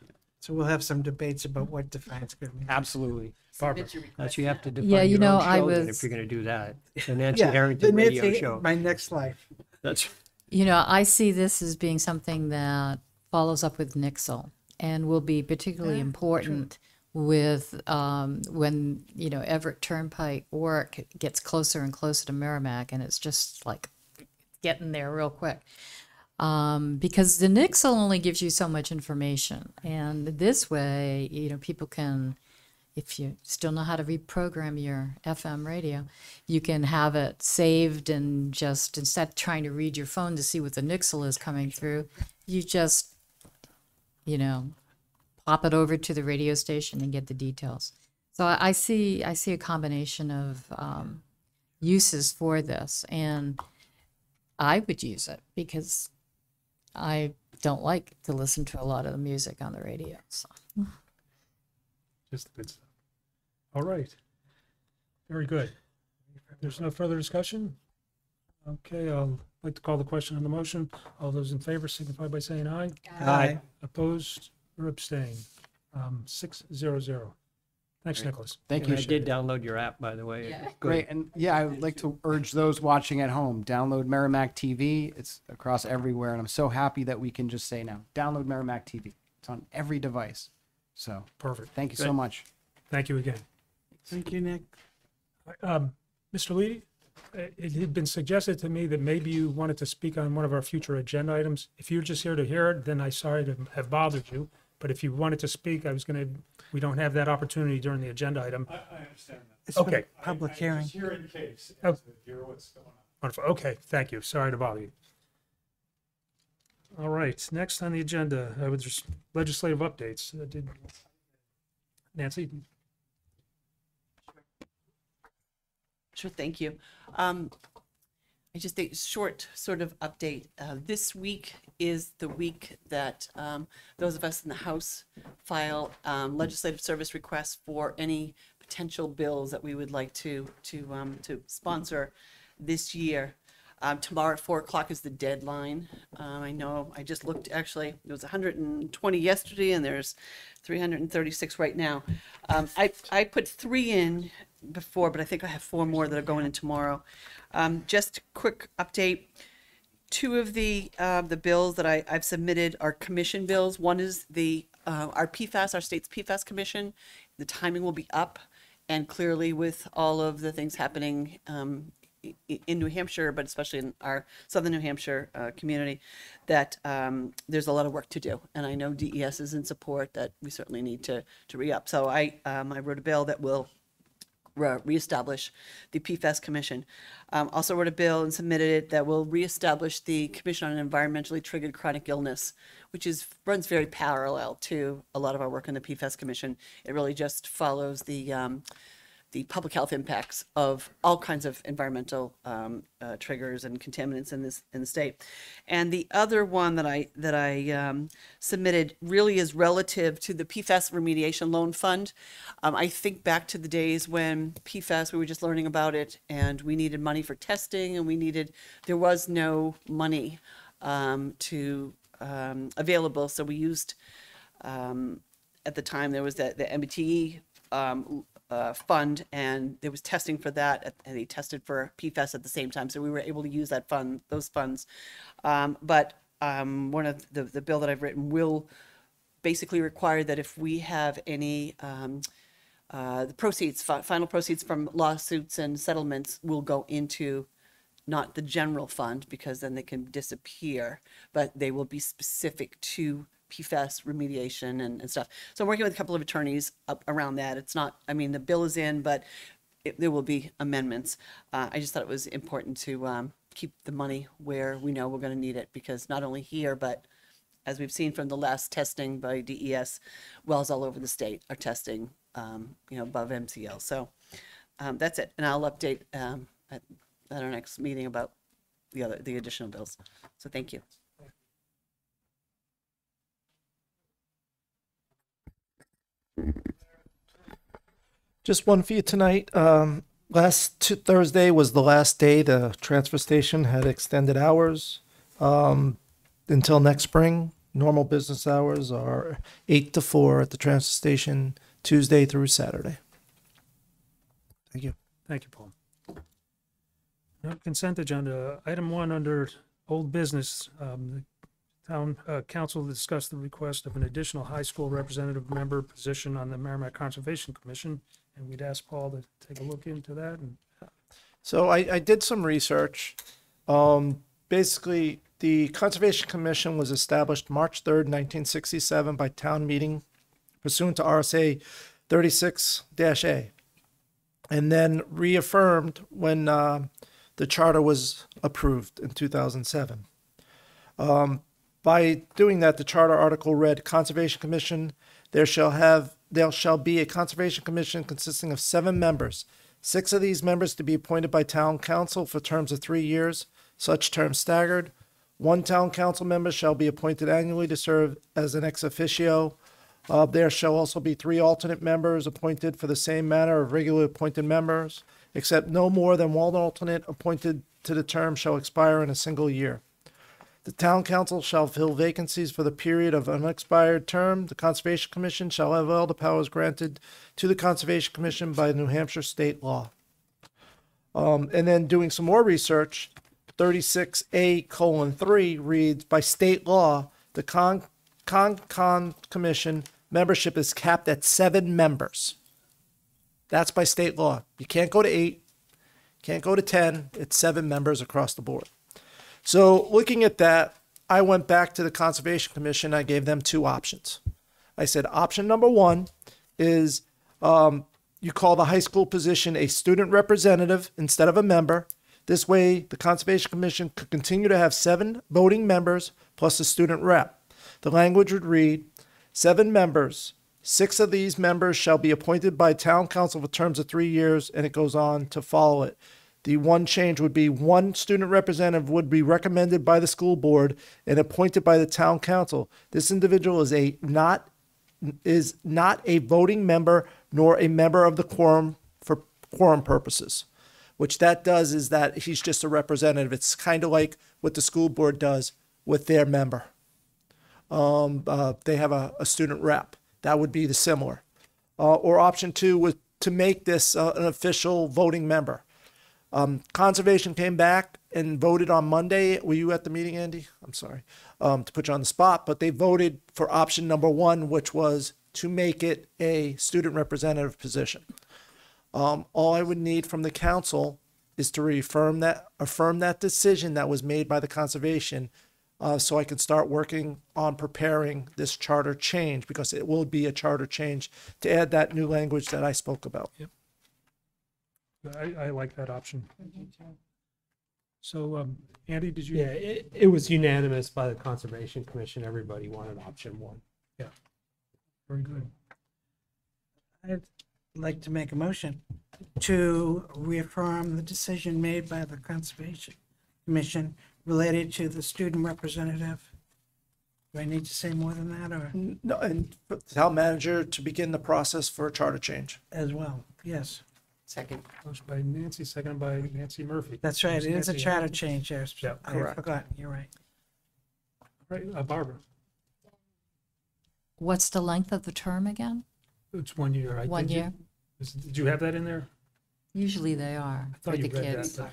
So we'll have some debates about what defines good music. absolutely. Barbara, Submit your you have to define Yeah, you your know, own I show then if you're going to do that. The Nancy Yeah, Harrington the radio Nancy- show. My next life. That's You know, I see this as being something that follows up with Nixle and will be particularly important with um, when, you know, Everett Turnpike work gets closer and closer to Merrimack and it's just like getting there real quick. Um, because the Nixle only gives you so much information. And this way, you know, people can if you still know how to reprogram your FM radio, you can have it saved and just instead of trying to read your phone to see what the Nixle is coming through, you just, you know, pop it over to the radio station and get the details. So I, I see I see a combination of um, uses for this, and I would use it because I don't like to listen to a lot of the music on the radio. So. just the good stuff. All right. Very good. There's no further discussion? Okay, I'll like to call the question on the motion. All those in favor signify by saying aye. Aye. Opposed or abstained? Um, six zero zero. Thanks, Nicholas. Thank And you. I did download your app, by the way. It's good. Great, and yeah, I would like to urge those watching at home download Merrimack TV. It's across everywhere, and I'm so happy that we can just say now download Merrimack TV. It's on every device. So Perfect. thank you so much. Thank you again. Thank you, Nick. Um, Mr. Lee, uh, it had been suggested to me that maybe you wanted to speak on one of our future agenda items. If you're just here to hear it, then I'm sorry to have bothered you. But if you wanted to speak, I was gonna, we don't have that opportunity during the agenda item. It's been a Okay. Public hearing. Here in case, Oh. to hear what's going on. Wonderful. Okay, thank you. Sorry to bother you. All right, next on the agenda, uh, with res- legislative updates. Uh, Did Nancy? Sure, thank you. Um, I just think short sort of update. Uh, this week is the week that um, those of us in the House file um, legislative service requests for any potential bills that we would like to to um, to sponsor this year. Um, tomorrow at four o'clock is the deadline. Um, I know, I just looked, actually, there was hundred and twenty yesterday and there's three hundred and thirty-six right now. Um, I, I put three in before, but I think I have four more that are going in tomorrow. Um, just quick update. Two of the, uh, the bills that I, I've submitted are commission bills. One is the, uh, our PFAS, our state's PFAS commission. The timing will be up. And clearly with all of the things happening, um, in New Hampshire, but especially in our southern New Hampshire, uh, community, that, um, there's a lot of work to do. And I know DES is in support that we certainly need to, to re-up. So I, um, I wrote a bill that will re- reestablish the PFAS Commission. Um, also wrote a bill and submitted it that will reestablish the Commission on Environmentally Triggered Chronic Illness, which is, runs very parallel to a lot of our work in the PFAS Commission. It really just follows the, um, the public health impacts of all kinds of environmental um, uh, triggers and contaminants in this in the state. And the other one that I that I um, submitted really is relative to the PFAS remediation loan fund. Um, I think back to the days when PFAS we were just learning about it, and we needed money for testing, and we needed there was no money um, to um, available, so we used um, at the time there was that the MBTE um, uh, fund, and there was testing for that, at- and they tested for PFAS at the same time, so we were able to use that fund, those funds. Um, but um, one of the the bill that I've written will basically require that if we have any um, uh, the proceeds, fi- final proceeds from lawsuits and settlements will go into not the general fund because then they can disappear, but they will be specific to PFAS remediation and, and stuff. So I'm working with a couple of attorneys up around that. It's not, I mean, the bill is in, but it, there will be amendments. Uh, I just thought it was important to um, keep the money where we know we're going to need it because not only here, but as we've seen from the last testing by DES, wells all over the state are testing, um, you know, above MCL. So um, that's it, and I'll update um, at, at our next meeting about the other the additional bills. So thank you. Just one for you tonight. Um, last t- Thursday was the last day the transfer station had extended hours um, until next spring. Normal business hours are eight to four at the transfer station, Tuesday through Saturday. Thank you. Thank you, Paul. Uh, Consent agenda, item one under old business, um, the town, uh, council discussed the request of an additional high school representative member position on the Merrimack Conservation Commission. And we'd ask Paul to take a look into that and So I, I did some research. Um, basically, the Conservation Commission was established March 3rd, 1967 by town meeting pursuant to RSA 36-A and then reaffirmed when uh, the charter was approved in 2007. Um, by doing that, the charter article read Conservation Commission, there shall have there shall be a Conservation Commission consisting of seven members. Six of these members to be appointed by town council for terms of three years, such terms staggered. One town council member shall be appointed annually to serve as an ex officio. Uh, there shall also be three alternate members appointed for the same manner of regularly appointed members, except no more than one alternate appointed to the term shall expire in a single year. The town council shall fill vacancies for the period of an unexpired term. The Conservation Commission shall have all the powers granted to the Conservation Commission by New Hampshire state law. Um, and then doing some more research, 36A colon 3 reads, by state law, the Con, Con, Con Commission membership is capped at seven members. That's by state law. You can't go to eight, can't go to 10. It's seven members across the board. So looking at that, I went back to the Conservation Commission. I gave them two options. I said, option number one is um, you call the high school position a student representative instead of a member. This way, the Conservation Commission could continue to have seven voting members plus a student rep. The language would read seven members. Six of these members shall be appointed by town council for terms of three years, and it goes on to follow it. The one change would be one student representative would be recommended by the school board and appointed by the town council. This individual is a not is not a voting member nor a member of the quorum for quorum purposes. which that does is that he's just a representative. It's kind of like what the school board does with their member. Um, uh, they have a, a student rep. That would be the similar. Uh, or option two was to make this uh, an official voting member. Um, Conservation came back and voted on Monday. Were you at the meeting, Andy? I'm sorry um, to put you on the spot, but they voted for option number one, which was to make it a student representative position. Um, all I would need from the council is to reaffirm that, affirm that decision that was made by the conservation, uh, so I can start working on preparing this charter change because it will be a charter change to add that new language that I spoke about. I, I like that option. So, um, Andy, did you? Yeah, it, it was unanimous by the Conservation Commission. Everybody wanted option one. Yeah. Very good. I'd like to make a motion to reaffirm the decision made by the Conservation Commission related to the student representative. Do I need to say more than that or No, and for the town manager to begin the process for a charter change. as well? Yes, Second. Motion by Nancy, seconded by Nancy Murphy. that's right. It is a Nancy. charter change, yes. Yeah, I correct. forgot, you're right. Right, uh, Barbara, What's the length of the term again? it's one year, right? One Did you- year? is- Did you have that in there? Usually they are I thought for you the read kids. that.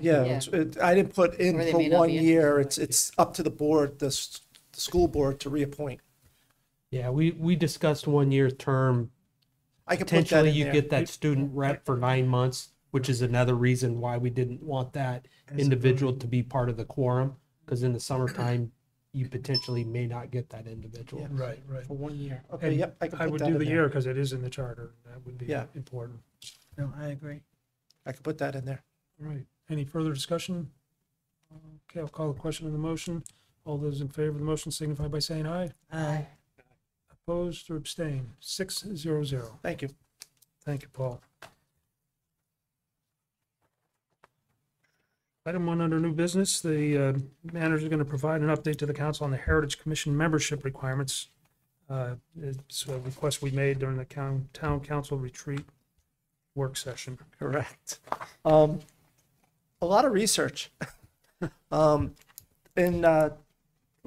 Yeah, it's- it, I didn't put in Or they for not one be year. It's, it's up to the board, the, s- the school board to reappoint. Yeah, we, we discussed one year term. I could put that Potentially in you there. get that student rep for nine months, which is another reason why we didn't want that individual to be part of the quorum. Because in the summertime, you potentially may not get that individual. Right, right. For one year. Okay, And yep, I can I put would that do in the there. year because it is in the charter. That would be Yeah. important. No, I agree. I could put that in there. All right. Any further discussion? Okay, I'll call the question on the motion. All those in favor of the motion signify by saying aye. Aye. Opposed or abstained? Six zero zero. Thank you. Thank you, Paul. Item one under new business, the uh, manager is going to provide an update to the council on the Heritage Commission membership requirements. Uh, It's a request we made during the town, town council retreat work session. Correct. Um, a lot of research. um, in, uh,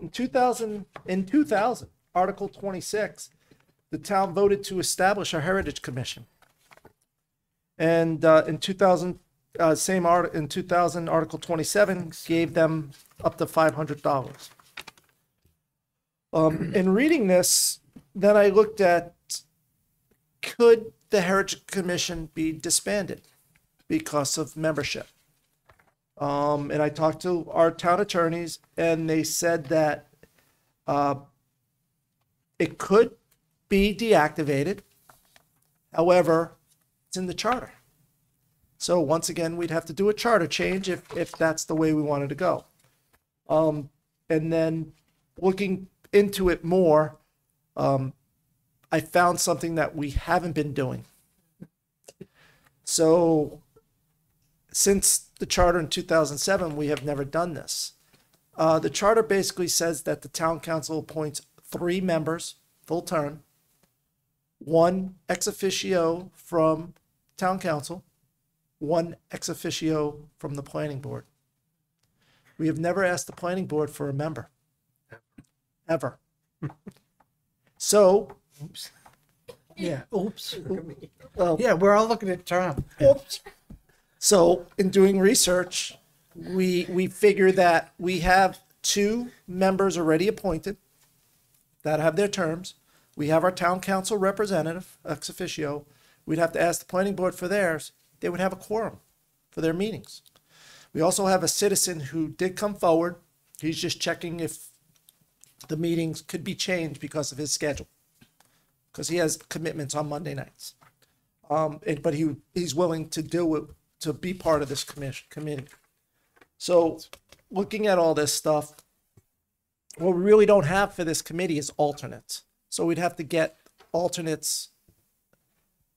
in 2000, in 2000, Article 26, the town voted to establish a Heritage Commission. And uh, in 2000, uh, same art in 2000, Article 27 gave them up to $500. Um, in reading this, then I looked at could the Heritage Commission be disbanded because of membership? Um, and I talked to our town attorneys, and they said that uh, it could be deactivated. However, it's in the charter. So once again, we'd have to do a charter change if, if that's the way we wanted to go. Um, and then looking into it more, um, I found something that we haven't been doing. So, since the charter in 2007, we have never done this. Uh, the charter basically says that the town council appoints three members, full term, one ex officio from town council, one ex officio from the planning board. We have never asked the planning board for a member. Ever. So, Yeah, oops. well, Yeah, we're all looking at Tom. Oops. So in doing research, we we figure that we have two members already appointed that have their terms. We have our town council representative, ex officio. We'd have to ask the planning board for theirs. They would have a quorum for their meetings. We also have a citizen who did come forward. He's just checking if the meetings could be changed because of his schedule. Because he has commitments on Monday nights. Um, and, but he, he's willing to do it, to be part of this commission, committee. So, looking at all this stuff, what we really don't have for this committee is alternates. So we'd have to get alternates,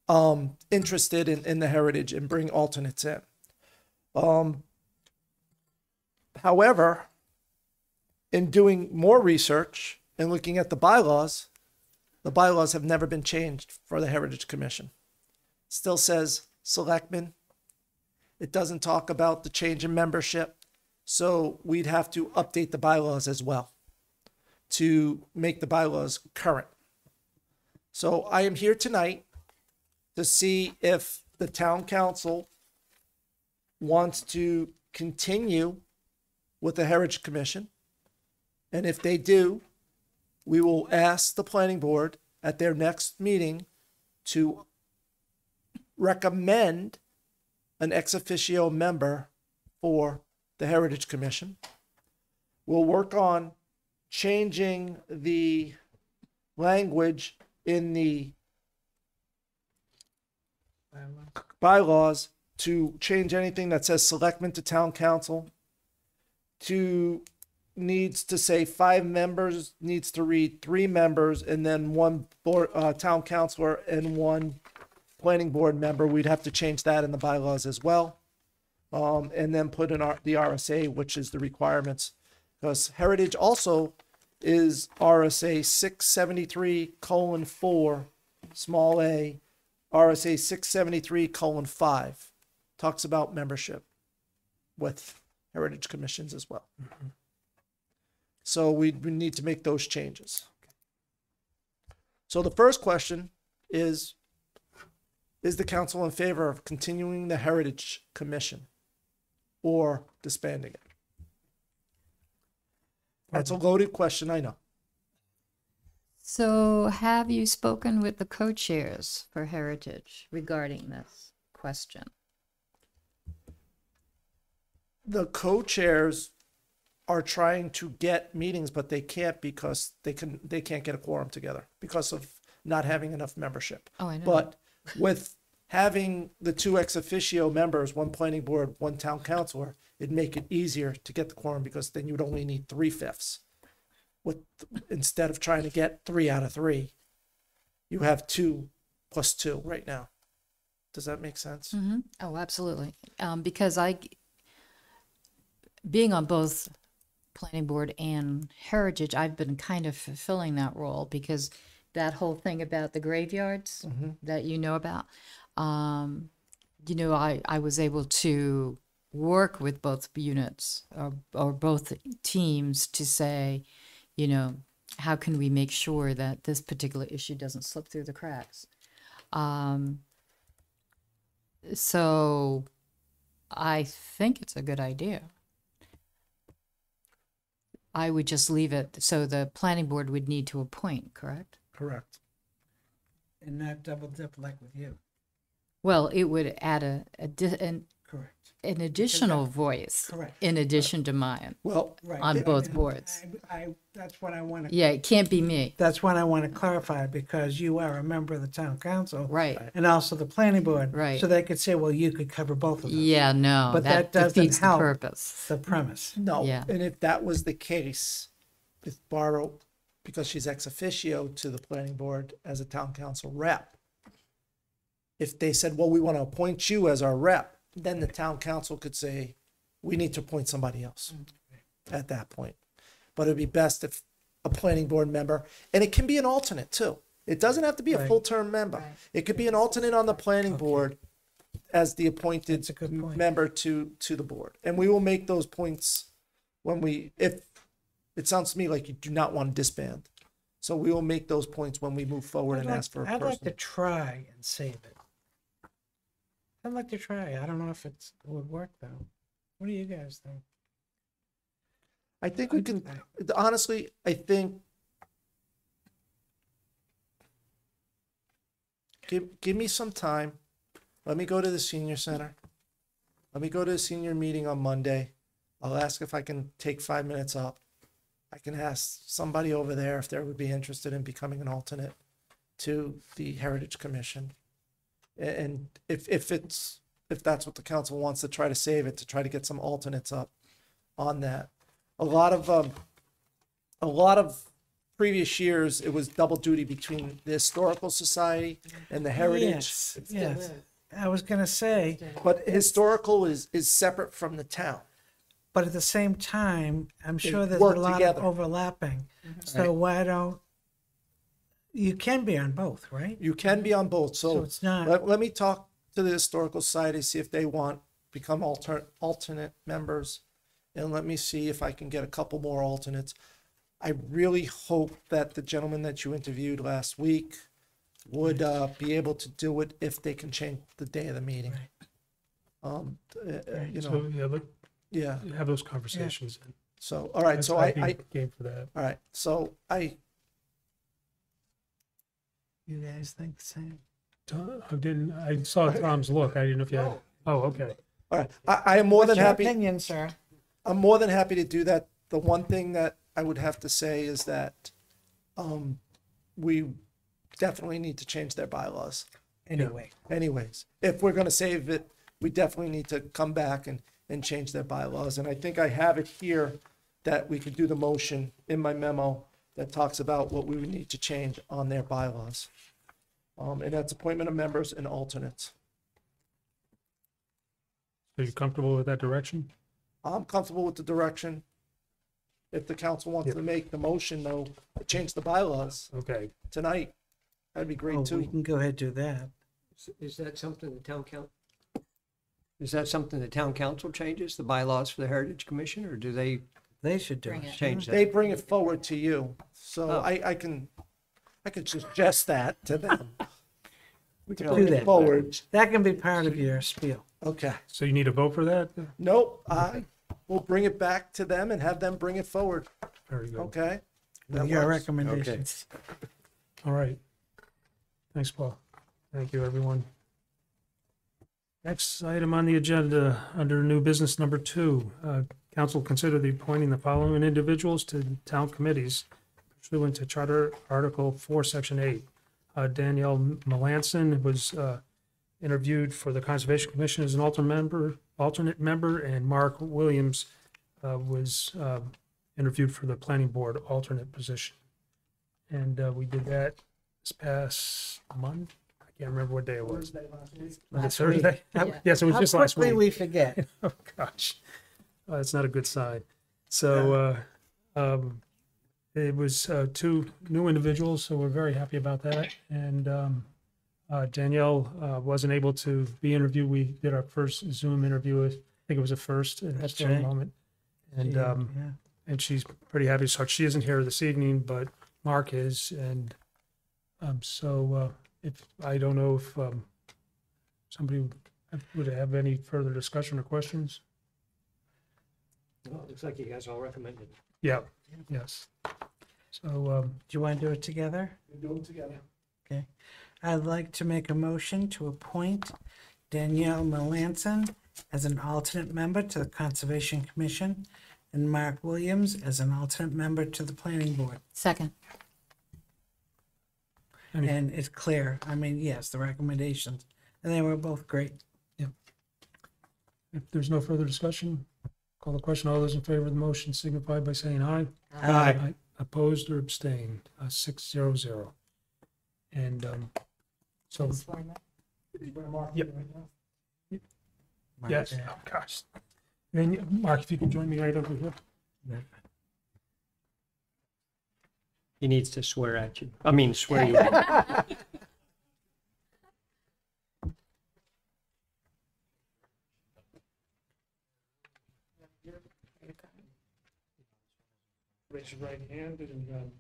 um, interested in, in the heritage and bring alternates in. Um, however, in doing more research and looking at the bylaws, the bylaws have never been changed for the Heritage Commission still says selectmen. It doesn't talk about the change in membership. So we'd have to update the bylaws as well to make the bylaws current. So I am here tonight to see if the town council wants to continue with the Heritage Commission. And if they do, we will ask the planning board at their next meeting to recommend an ex officio member for the Heritage Commission. We'll work on changing the language in the bylaws to change anything that says selectmen to town council to needs to say five members needs to read three members and then one board uh, town councilor and one planning board member. We'd have to change that in the bylaws as well um, and then put in our, the rsa which is the requirements because heritage also is rsa 673 colon 4 small a rsa 673 colon 5 talks about membership with heritage commissions as well mm-hmm. so we, we need to make those changes. So the first question is, is the council in favor of continuing the Heritage Commission or disbanding it? That's a loaded question, I know. So have you spoken with the co-chairs for Heritage regarding this question? The co-chairs are trying to get meetings, but they can't because they can, they can't get a quorum together because of not having enough membership. Oh, I know. But with having the two ex officio members, one planning board, one town councilor, it'd make it easier to get the quorum because then you'd only need three fifths. With, instead of trying to get three out of three, you have two plus two right now. Does that make sense? hmm Oh, absolutely. Um, because I, being on both planning board and heritage, I've been kind of fulfilling that role because that whole thing about the graveyards that you know about, um, you know, I, I was able to work with both units or, or both teams to say, you know, how can we make sure that this particular issue doesn't slip through the cracks? Um, so I think it's a good idea. I would just leave it, so the planning board would need to appoint, correct? Correct. And not double dip like with you. Well, it would add a, a di- an, Correct. an additional voice Correct. in addition to mine Well, Right. on both I- boards. I, I, that's what I want to, Yeah, it can't be me. that's what I want to clarify because you are a member of the town council. Right. And also the planning board. Right. So they could say, well, you could cover both of them. Yeah, no, But that that doesn't defeats the help. purpose. The premise. No, Yeah. and if that was the case, if Barbara, because she's ex officio to the planning board as a town council rep, if they said, well, we want to appoint you as our rep, then the town council could say, we need to appoint somebody else mm, at that point. But it'd be best if a planning board member, and it can be an alternate too. It doesn't have to be a Right. full-term member. It could be an alternate on the planning board as the appointed That's a good point. member to, to the board. And we will make those points when we, if, it sounds to me like you do not want to disband. So we will make those points when we move forward I'd and like- ask for a I'd like to person. try and save it. I'd like to try. I don't know if it's, it would work though. What do you guys think? I think we can, honestly, I think give, give me some time. Let me go to the senior center. Let me go to the senior meeting on Monday. I'll ask if I can take five minutes up. I can ask somebody over there if they would be interested in becoming an alternate to the Heritage Commission. And if, if it's, if that's what the council wants to try to save it, to try to get some alternates up on that. A lot of, um, a lot of previous years, it was double duty between the Historical Society and the Heritage. Yes, yes. I was gonna say, But historical is, is separate from the town. but at the same time, I'm sure there's a work lot together. of overlapping. So why don't, you can be on both, right? You can be on both, So so it's not- let, let me talk to the Historical Society, see if they want, become alter, alternate members. And let me see if I can get a couple more alternates. I really hope that the gentleman that you interviewed last week would, uh, be able to do it if they can change the day of the meeting. Um, uh, uh, you So, know, yeah, look, yeah, have those conversations. so, all right, so I, I'd be I, Game for that. all right, so I, You guys think the same? Tom- I didn't, I saw Tom's look. I didn't know if you had, oh, okay. all right, I, I am more than What's your happy. opinion, sir? I'm more than happy to do that. The one thing that I would have to say is that um, we definitely need to change their bylaws. Anyway, Anyways, if we're gonna save it, we definitely need to come back and, and change their bylaws. And I think I have it here that we could do the motion in my memo that talks about what we would need to change on their bylaws. Um, and that's appointment of members and alternates. Are you comfortable with that direction? I'm comfortable with the direction. If the council wants Yeah. to make the motion though, to change the bylaws Okay. tonight, that'd be oh, great we too. can go ahead and do that. Is that something the town council? Is that something the town council changes, the bylaws for the Heritage Commission, or do they They should do Bring it. it. change that. They bring it forward to you, so Oh. I, I can, I can suggest that to them. We can bring do it that. forward. That can be part of your spiel. Okay, So you need a vote for that? nope, I will bring it back to them and have them bring it forward, Very good. okay? With That your works. recommendations. All right. Thanks, Paul. Thank you, everyone. Next item on the agenda, under new business number two, uh, council consider the appointing the following individuals to town committees pursuant to Charter Article Four, Section Eight. Uh, Danielle Melanson was, uh, interviewed for the Conservation Commission as an alternate member, alternate member, and Mark Williams, uh, was, uh, interviewed for the planning board alternate position. And, uh, we did that this past month. I can't remember what day it was. It Last week. Thursday? Yeah. Yes, it was How just last quickly week. we forget. Oh, gosh. Uh, That's not a good sign. So, uh, um, it was, uh, two new individuals, so we're very happy about that. And, um, uh, Danielle, uh, wasn't able to be interviewed. We did our first Zoom interview. I think it was a first at That's the right. moment. And, Yeah, um, yeah. and she's pretty happy. So she isn't here this evening, but Mark is, and um, so uh, if I don't know if um, somebody would have any further discussion or questions. Well, it Looks like you guys all recommended. Yeah. Yes. So um, Do you want to do it together? We do them together. Okay. I'd like to make a motion to appoint Danielle Melanson as an alternate member to the Conservation Commission and Mark Williams as an alternate member to the Planning Board. Second. Any- And it's clear, I mean, yes, the recommendations, and they were both great. if there's no further discussion, call the question. All those in favor of the motion signify by saying aye. Aye. Opposed or abstained? Uh, six zero zero. And um, so Yep. yes. Oh, gosh. And Mark, if you can join me right over here. He needs to swear at you. I mean, swear you. in. raise your right hand and, um,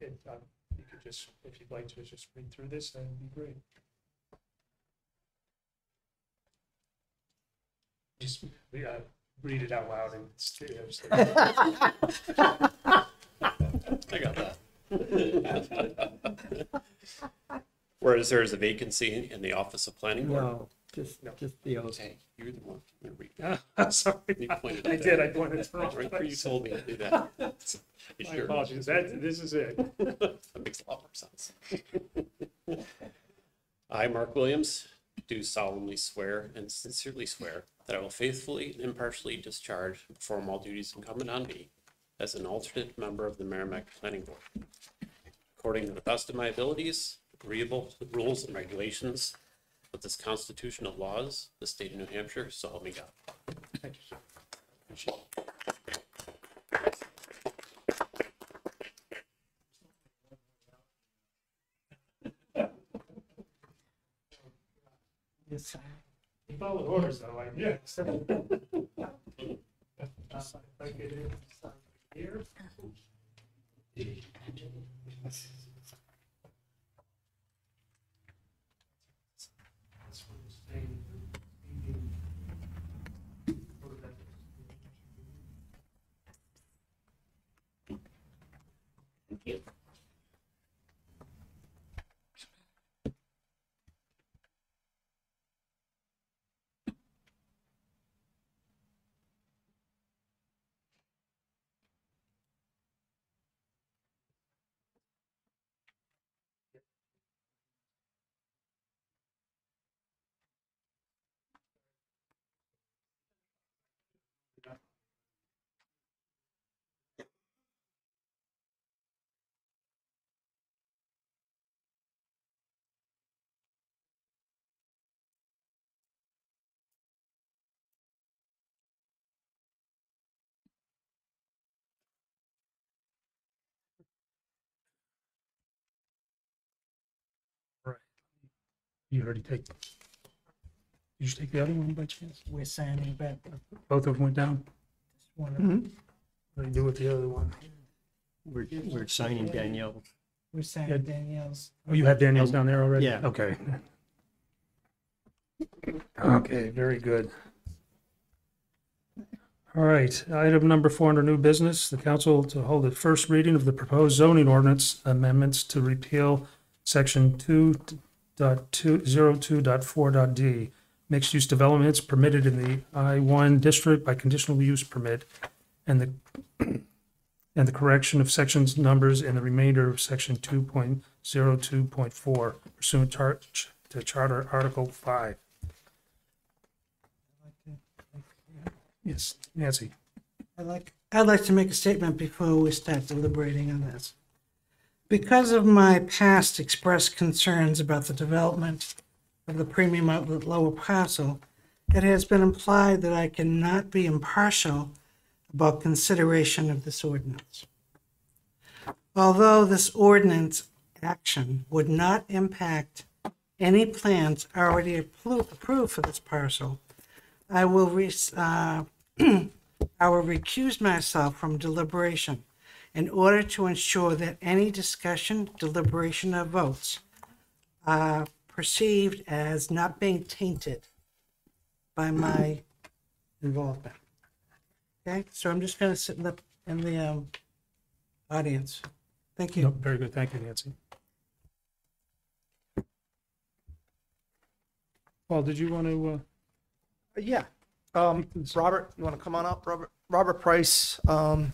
it, uh, you could just, if you'd like to, just read through this, that would be great. Just, uh, read it out loud and. it's- you know, just- I got that. Whereas there is a vacancy in the Office of Planning Board. No, just, just the oath. Okay, you're the one. I'm gonna read Ah, that. Sorry, You pointed I at did, that. I pointed it wrong. Right where you told me to do that. You My sure? apologies, that, this is it. That makes a lot more sense. I, Mark Williams, do solemnly swear and sincerely swear that I will faithfully and impartially discharge and perform all duties incumbent on me as an alternate member of the Merrimack Planning Board. According to the best of my abilities, agreeable to the rules and regulations of this Constitution of laws, the state of New Hampshire, so help me God. Thank you, sir. Appreciate it. Yes, You followed orders though, I guess. You already take. Did you take the other one by chance? we're signing back Both of them went down? this one. Mm-hmm. What do you do with the other one? We're, we're signing Danielle. We're signing Danielle's. Oh, you have Daniel's down there already? Yeah. Okay. Okay, very good. All right, item number four under new business, the council to hold a first reading of the proposed zoning ordinance amendments to repeal section two D. Mixed-use developments permitted in the I one district by conditional use permit and the and the correction of sections numbers in the remainder of section two point zero two point four pursuant tar- to Charter Article five. Yes, Nancy. I'd like, I'd like to make a statement before we start deliberating on this. Because of my past expressed concerns about the development of the premium outlet lower parcel, it has been implied that I cannot be impartial about consideration of this ordinance. Although this ordinance action would not impact any plans already approved for this parcel, I will, uh, I will recuse myself from deliberation in order to ensure that any discussion, deliberation, or votes are perceived as not being tainted by my involvement. Okay, so I'm just gonna sit in the, in the, um, audience. Thank No, you. Very good, thank you, Nancy. Paul, did you want to, uh, Yeah. Um, Robert, you want to come on up? Robert, Robert Price, um,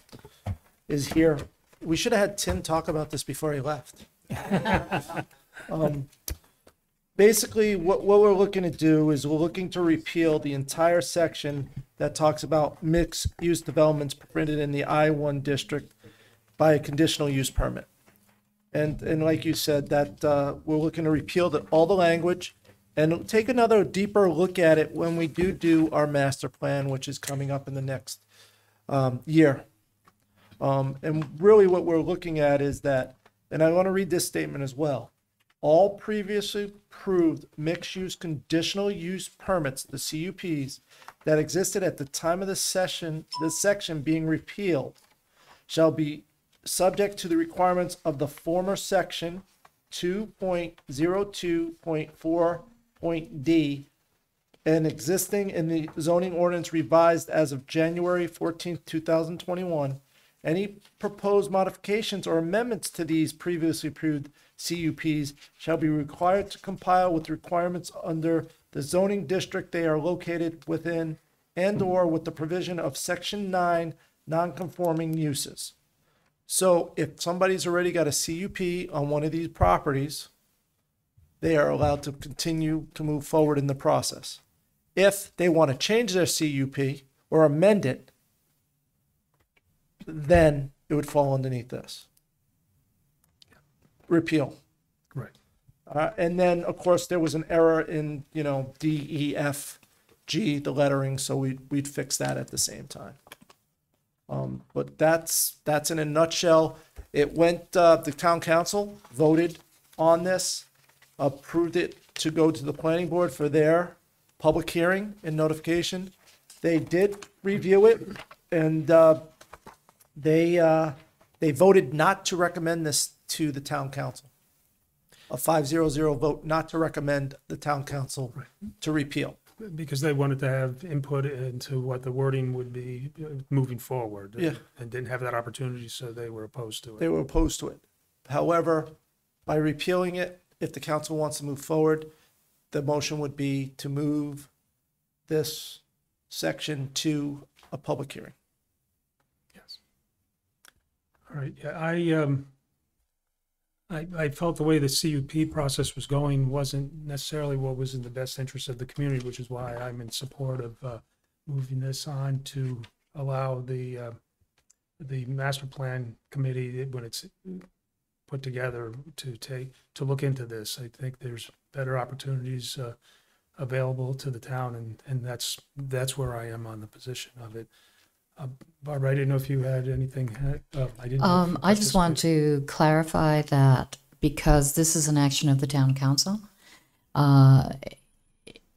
is here. We should have had Tim talk about this before he left. Um, Basically, what, what we're looking to do is we're looking to repeal the entire section that talks about mixed-use developments permitted in the I one district by a conditional use permit. And, and like you said, that, uh, we're looking to repeal the, all the language and take another deeper look at it when we do do our master plan, which is coming up in the next, um, year. Um, and really what we're looking at is that, and I want to read this statement as well. All previously approved mixed-use conditional use permits, the CUPs, that existed at the time of the session, this section being repealed shall be subject to the requirements of the former section two point zero two point four point D and existing in the zoning ordinance revised as of January 14, two thousand twenty-one. Any proposed modifications or amendments to these previously approved CUPs shall be required to compile with requirements under the zoning district they are located within and/or with the provision of section nine, non-conforming uses. So if somebody's already got a CUP on one of these properties, they are allowed to continue to move forward in the process. If they want to change their CUP or amend it, then it would fall underneath this. Repeal. right, Uh, and then, of course, there was an error in, you know, D, E, F, G, the lettering, so we, we'd fix that at the same time. Um, but that's, that's in a nutshell. It went, uh, the town council voted on this, approved it to go to the planning board for their public hearing and notification. They did review it and, uh, they, uh, they voted not to recommend this to the town council. A five zero zero vote not to recommend the town council to repeal. Because they wanted to have input into what the wording would be uh, moving forward. Yeah. And didn't have that opportunity, so they were opposed to it. They it. were opposed to it. However, by repealing it, if the council wants to move forward, the motion would be to move this section to a public hearing. Right, yeah, I, um, I, I felt the way the CUP process was going wasn't necessarily what was in the best interest of the community, which is why I'm in support of, uh, moving this on to allow the, uh, the master plan committee, when it's put together to take, to look into this. I think there's better opportunities, uh, available to the town and, and that's, that's where I am on the position of it. Uh, Barbara, I didn't know if you had anything, uh, I didn't. Um, I just want to clarify that because this is an action of the town council, uh,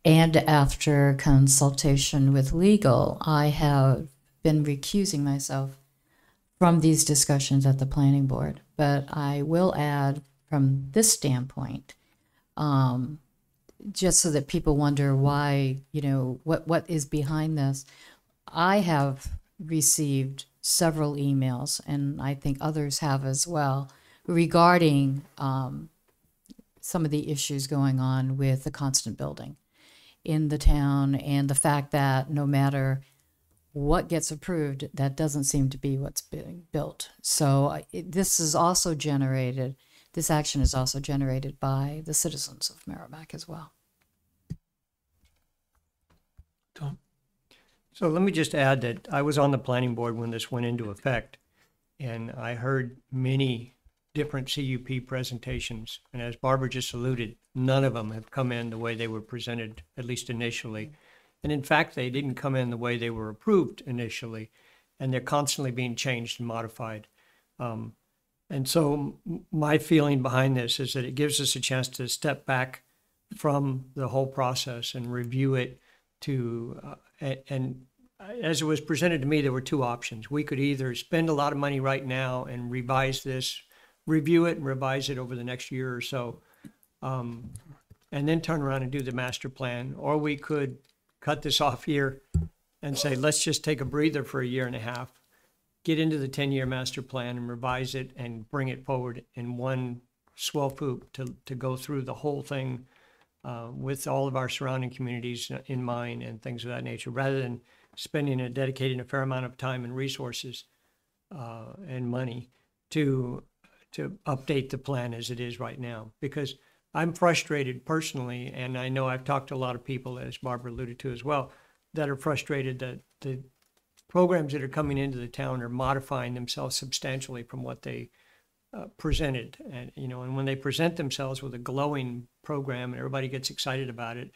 and after consultation with legal, I have been recusing myself from these discussions at the planning board. But I will add from this standpoint, um, just so that people wonder why, you know, what, what is behind this. I have received several emails, and I think others have as well, regarding um, some of the issues going on with the constant building in the town and the fact that no matter what gets approved, that doesn't seem to be what's being built. So it, this is also generated, this action is also generated by the citizens of Merrimack as well. So let me just add that I was on the planning board when this went into effect, and I heard many different CUP presentations. And as Barbara just alluded, none of them have come in the way they were presented, at least initially. And in fact, they didn't come in the way they were approved initially, and they're constantly being changed and modified. Um, and so my feeling behind this is that it gives us a chance to step back from the whole process and review it to, uh, a- and as it was presented to me, there were two options. We could either spend a lot of money right now and revise this, review it and revise it over the next year or so, um, and then turn around and do the master plan, or we could cut this off here and say, let's just take a breather for a year and a half, get into the 10-year master plan and revise it and bring it forward in one swell poop to, to go through the whole thing uh, with all of our surrounding communities in mind and things of that nature, rather than spending and dedicating a fair amount of time and resources uh, and money to to update the plan as it is right now. Because I'm frustrated personally, and I know I've talked to a lot of people, as Barbara alluded to as well, that are frustrated that the programs that are coming into the town are modifying themselves substantially from what they uh, presented. And, you know, and when they present themselves with a glowing program and everybody gets excited about it,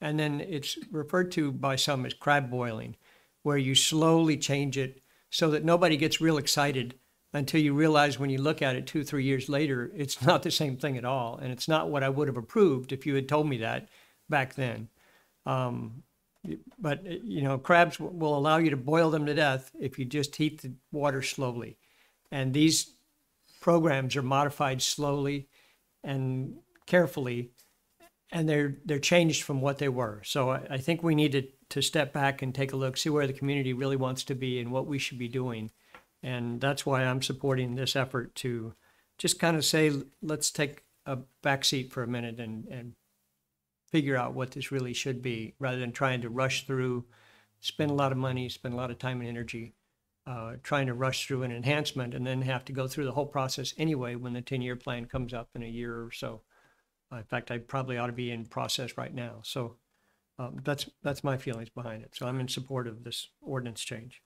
and then it's referred to by some as crab boiling, where you slowly change it so that nobody gets real excited until you realize when you look at it two, three years later, it's not the same thing at all. And it's not what I would have approved if you had told me that back then. Um, but, you know, crabs will allow you to boil them to death if you just heat the water slowly. And these programs are modified slowly and carefully and they're they're changed from what they were. So I, I think we need to, to step back and take a look, see where the community really wants to be and what we should be doing. And that's why I'm supporting this effort to just kind of say, let's take a back seat for a minute and, and figure out what this really should be rather than trying to rush through, spend a lot of money, spend a lot of time and energy uh, trying to rush through an enhancement and then have to go through the whole process anyway when the 10 year plan comes up in a year or so. Uh, in fact, I probably ought to be in process right now. So um, that's that's my feelings behind it. So I'm in support of this ordinance change.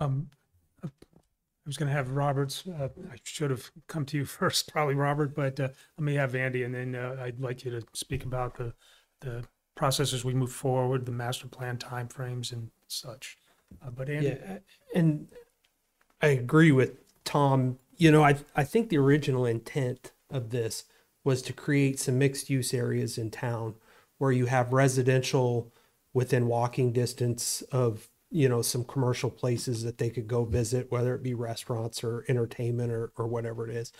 Um, I was going to have Roberts, uh, I should have come to you first, probably Robert, but uh, let me have Andy and then uh, I'd like you to speak about the, the process as we move forward, the master plan timeframes and such. Uh, But Andy, Yeah, and I agree with Tom. You know, I I think the original intent of this was to create some mixed use areas in town where you have residential within walking distance of you know some commercial places that they could go visit whether it be restaurants or entertainment or, or whatever it is.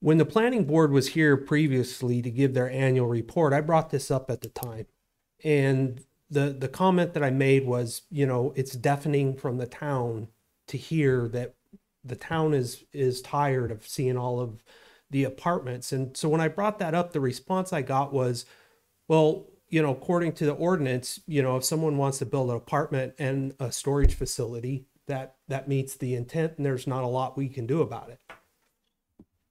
When the planning board was here previously to give their annual report i brought this up at the time. And the the comment that i made was you know it's deafening from the town to hear that the town is is tired of seeing all of the apartments. And so when i brought that up the response i got was well you know according to the ordinance you know if someone wants to build an apartment and a storage facility that that meets the intent and there's not a lot we can do about it.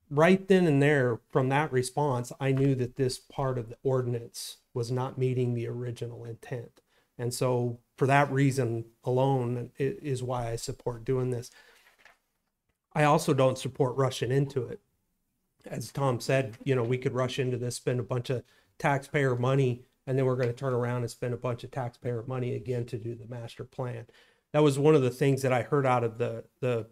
Right then and there from that response i knew that this part of the ordinance was not meeting the original intent. And so for that reason alone is why i support doing this. I also don't support rushing into it. As tom said you know we could rush into this spend a bunch of taxpayer money and then we're going to turn around and spend a bunch of taxpayer money again to do the master plan. That was one of the things that i heard out of the the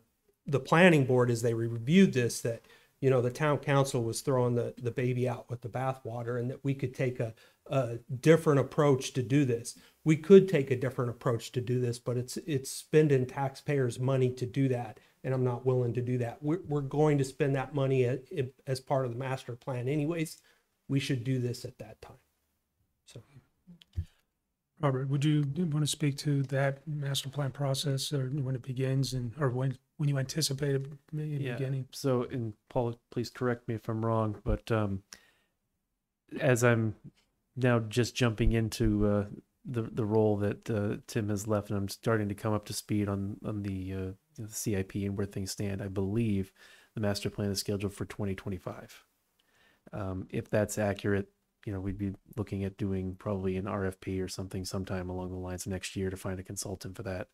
the planning board as they reviewed this that you know the town council was throwing the the baby out with the bathwater and that we could take a a different approach to do this. We could take a different approach to do this but it's it's spending taxpayers money to do that and i'm not willing to do that. We're, we're going to spend that money at, as part of the master plan anyways. We should do this at that time. So. Robert, would you want to speak to that master plan process or when it begins and, or when, when you anticipate it Yeah. beginning? So, and Paul, please correct me if I'm wrong, but um, as I'm now just jumping into uh, the the role that uh, Tim has left, and I'm starting to come up to speed on on the, uh, the CIP and where things stand, I believe the master plan is scheduled for 2025. Um, if that's accurate, you know, we'd be looking at doing probably an RFP or something sometime along the lines next year to find a consultant for that,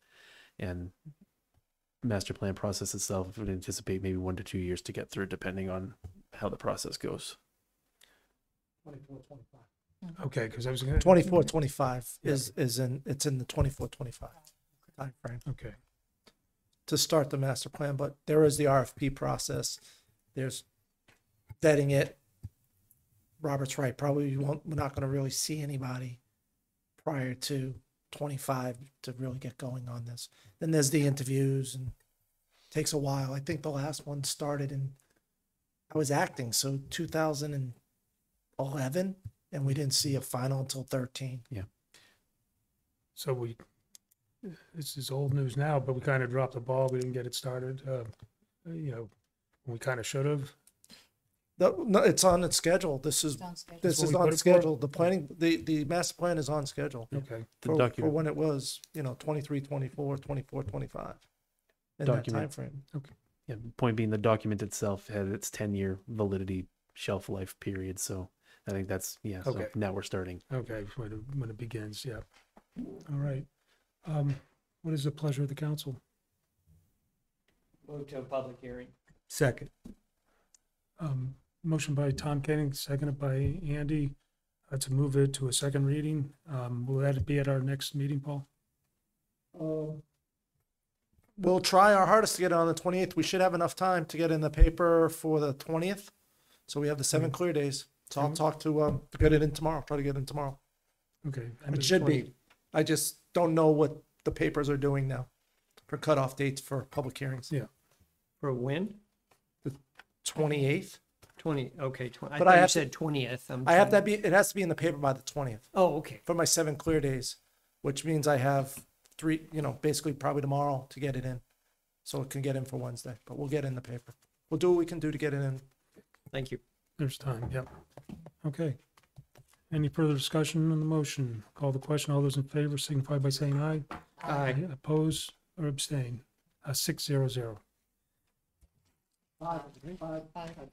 and master plan process itself would anticipate maybe one to two years to get through, depending on how the process goes. Mm-hmm. Okay, because I was gonna. 24, 25 is, is in, it's in the 24, 25 timeframe Okay, to start the master plan, but there is the RFP process. There's vetting it. Robert's right, probably you won't, we're not gonna really see anybody prior to twenty-five to really get going on this. Then there's the interviews and takes a while. I think the last one started in, I was acting, so two thousand and eleven, and we didn't see a final until thirteen. Yeah. so we, this is old news now, but we kind of dropped the ball. We didn't get it started. Uh, You know, we kind of should have. No, no, it's on its schedule. This is, Sounds good. this what is we on put it for? schedule. The planning, the, the master plan is on schedule. Okay, The For, for document, when it was, you know, 23, 24, 24, 25. In that Document. timeframe. yeah, point being, the document itself had its ten-year validity shelf life period. So I think that's yeah. So Okay. now we're starting. okay, when it, when it begins, yeah. All right. Um, What is the pleasure of the council? Move to a public hearing. second Um, Motion by Tom Koenig, seconded by Andy, uh, to move it to a second reading. Um, Will that be at our next meeting, Paul? We'll try our hardest to get it on the 28th. We should have enough time to get in the paper for the 20th. So we have the seven clear days. So I'll Mhm. talk to, um, to get it in tomorrow, try to get it in tomorrow. Okay. end of It the should 20 be. I just don't know what the papers are doing now for cutoff dates for public hearings. Yeah. For when? 28th. Twenty, okay, twenty, I But I thought you have to- said twentieth. I have that be, it has to be in the paper by the 20th. Oh, okay. for my seven clear days, which means I have three, you know, basically probably tomorrow to get it in. So it can get in for Wednesday, but we'll get in the paper. We'll do what we can do to get it in. Thank you. There's time, yep. Okay. Any further discussion on the motion? Call the question. All those in favor signify by saying aye. Aye. Oppose or abstain? Uh, six zero zero.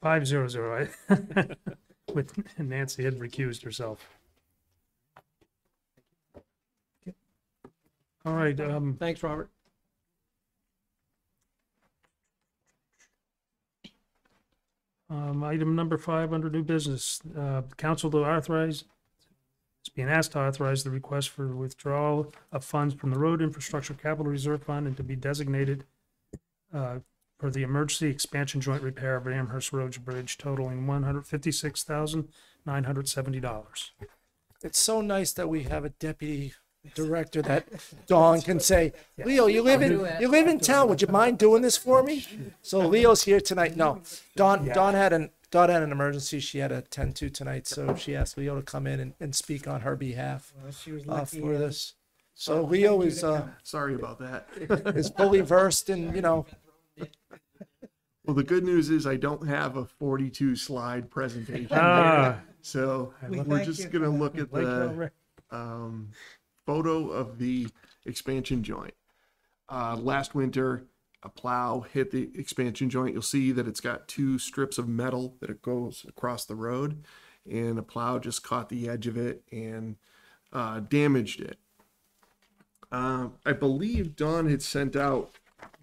Five zero zero. I- With Nancy had recused herself. All right, um, Thanks, Robert. Um, item number five under new business, uh, council to authorize, it's being asked to authorize the request for withdrawal of funds from the road infrastructure capital reserve fund and to be designated uh, for the emergency expansion joint repair of Amherst Road Bridge totaling one hundred fifty-six thousand nine hundred seventy dollars. It's so nice that we have a deputy director that Dawn can say, Leo, you live in you live in town. Would you mind doing this for me? So Leo's here tonight. No, Dawn Dawn had an Dawn had an emergency. She had to attend to tonight, so she asked Leo to come in and, and speak on her behalf Well, she was uh, for this. So Leo is uh, Sorry about that. is fully versed in you know Well, the good news is I don't have a 42 slide presentation. Ah, So We we're just you going to look at like the um, photo of the expansion joint. Uh, last winter, a plow hit the expansion joint. You'll see that it's got two strips of metal that it goes across the road, and a plow just caught the edge of it and uh, damaged it. Uh, I believe Dawn had sent out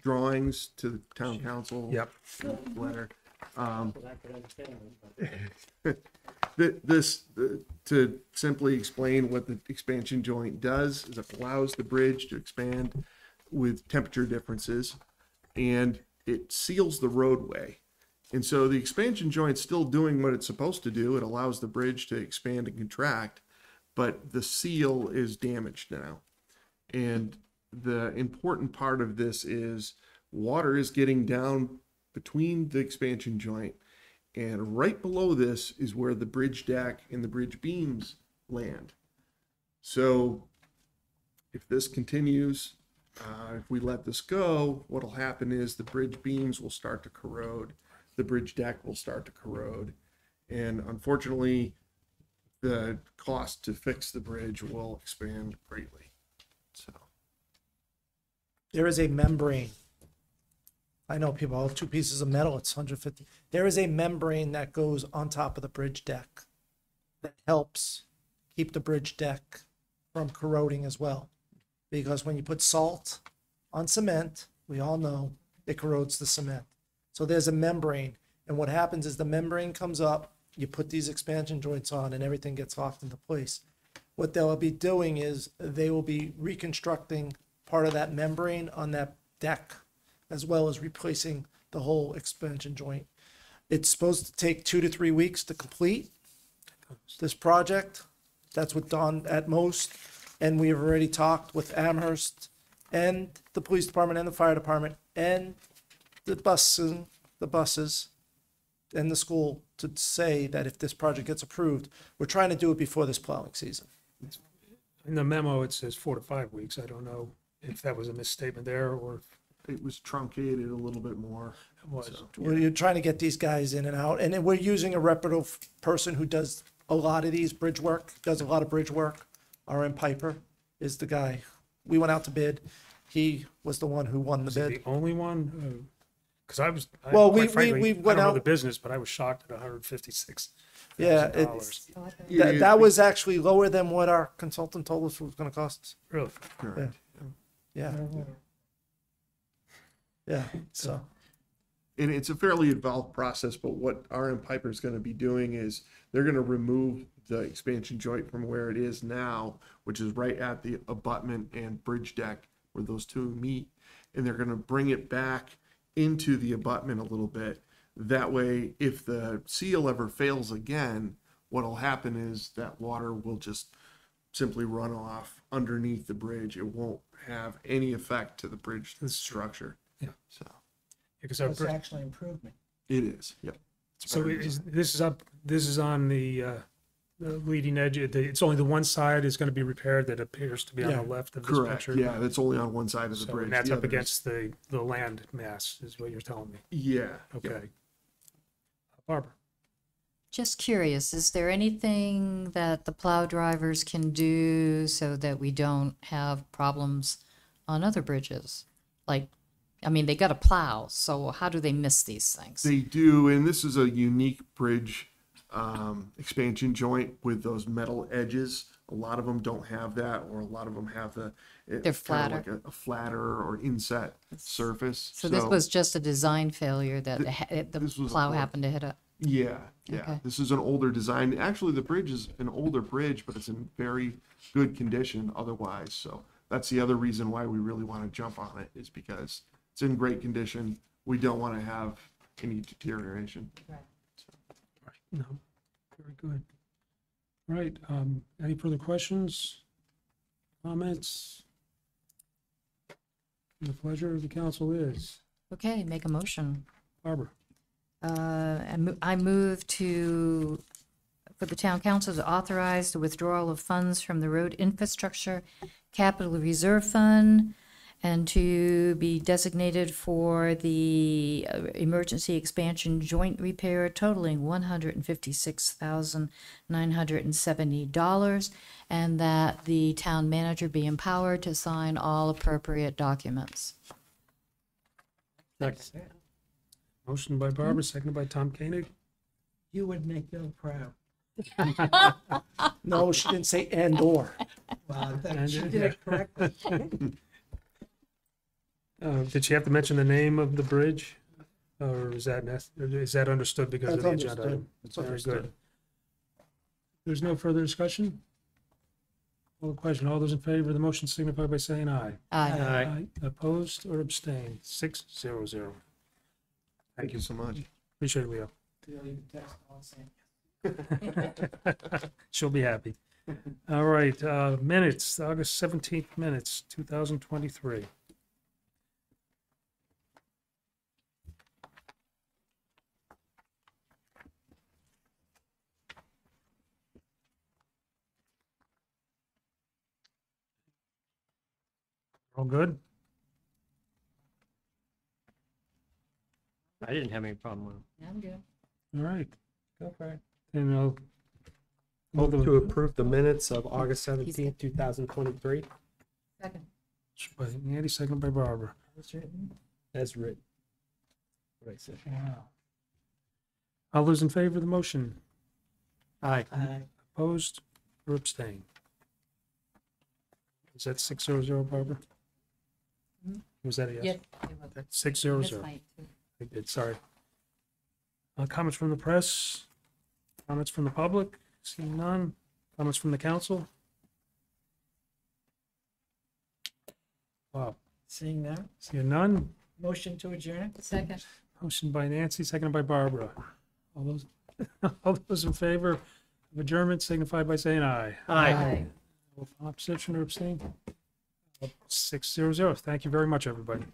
drawings to the town council. Yep. Letter. Um, Th- This, uh, to simply explain what the expansion joint does, is it allows the bridge to expand with temperature differences and it seals the roadway. And so the expansion joint's still doing what it's supposed to do. It allows the bridge to expand and contract, but the seal is damaged now. And the important part of this is water is getting down between the expansion joint and right below this is where the bridge deck and the bridge beams land. So if this continues, uh, if we let this go, what'll happen is the bridge beams will start to corrode, the bridge deck will start to corrode. And unfortunately, the cost to fix the bridge will expand greatly. So. there is a membrane. I know people, oh, two pieces of metal, it's 150. There is a membrane that goes on top of the bridge deck that helps keep the bridge deck from corroding as well. Because when you put salt on cement, we all know it corrodes the cement. So there's a membrane, and what happens is the membrane comes up, you put these expansion joints on, and everything gets locked into place. What they'll be doing is they will be reconstructing part of that membrane on that deck, as well as replacing the whole expansion joint. It's supposed to take two to three weeks to complete this project. That's what Dawn at most. And we have already talked with Amherst and the police department and the fire department and the buses, the buses and the school to say that if this project gets approved, we're trying to do it before this plowing season. In the memo, it says four to five weeks. I don't know if that was a misstatement there or if It was truncated a little bit more. it was. So- We're trying to get these guys in and out, and then we're using a reputable person who does a lot of these bridge work, does a lot of bridge work. R.M. Piper is the guy. We went out to bid. He was the one who won the Is bid. the only one? Because I was, I- Well, we- quite we- frankly, we I went don't know the business, but I was shocked at hundred fifty-six Yeah, thousand it's, dollars. that, that was actually lower than what our consultant told us was gonna cost us. Really? Correct. Yeah. Yeah, so, and it's a fairly involved process, but what RM Piper is going to be doing is they're going to remove the expansion joint from where it is now, which is right at the abutment and bridge deck where those two meet, and they're going to bring it back into the abutment a little bit. That way, if the seal ever fails again, what'll happen is that water will just simply run off underneath the bridge. It won't have any effect to the bridge structure. Yeah. So Because our, It's br- actually improvement. it is. Yep. It's so better it is, design. this is up, this is on the, uh, the leading edge. It- It's only the one side is going to be repaired that appears to be on Yeah. the left of this Correct. picture. Yeah, that's only on one side of the So, bridge. and that's The up other is- against the, the land mass is what you're telling me. Yeah. yeah. Okay. Barbara? Just curious, is there anything that the plow drivers can do so that we don't have problems on other bridges? Like, I mean, they got a plow, so how do they miss these things? They do, and this is a unique bridge um, expansion joint with those metal edges. A lot of them don't have that, or a lot of them have the. They're flatter. Like a, a flatter or inset surface. So this was just a design failure that the, the this was a plow happened to hit it. Yeah, yeah. Okay. This is an older design. Actually, the bridge is an older bridge, but it's in very good condition otherwise. So that's the other reason why we really want to jump on it is because it's in great condition we don't want to have any deterioration. Right. No, very good. All right, um, any further questions, comments? The pleasure of the council is, Okay, make a motion. Barbara, Uh, I mo- I move to, for the town council to authorize the withdrawal of funds from the road infrastructure capital reserve fund and to be designated for the uh, emergency expansion joint repair totaling one hundred and fifty-six thousand nine hundred and seventy dollars and that the town manager be empowered to sign all appropriate documents. Next. motion by Barbara, seconded by Tom Koenig. You would make Bill proud. No, she didn't say and or. Wow, that- And, she did it correctly. Uh, did she have to mention the name of the bridge? Or is that, nec- or is that understood because of That's the agenda understood. item? It's Very understood. good. There's no further discussion? All the question, all those in favor of the motion signify by saying aye. Aye. Aye. Opposed or abstained? Six zero zero. Thank you so much. Appreciate it, Leo. She'll be happy. All right, uh, minutes, August seventeenth minutes, two thousand twenty-three. All good? I didn't have any problem with them. I'm good. All right. Go for it. And I'll. Move to approve the minutes of August seventeenth, two thousand twenty-three, Second. By Andy, second by Barbara. as written. What I said. Wow. All those in favor of the motion? Aye. Opposed or abstained? Is that six zero zero, Barbara? Was that a yes? Six zero zero. I did, sorry. Uh, comments from the press? Comments from the public? Seeing none? Comments from the council? Wow, Seeing that, seeing none? motion to adjourn? Second. Motion by Nancy, seconded by Barbara. All those, all those in favor of adjournment signify by saying aye. Aye. Opposition or abstain? Six zero zero. Thank you very much, everybody.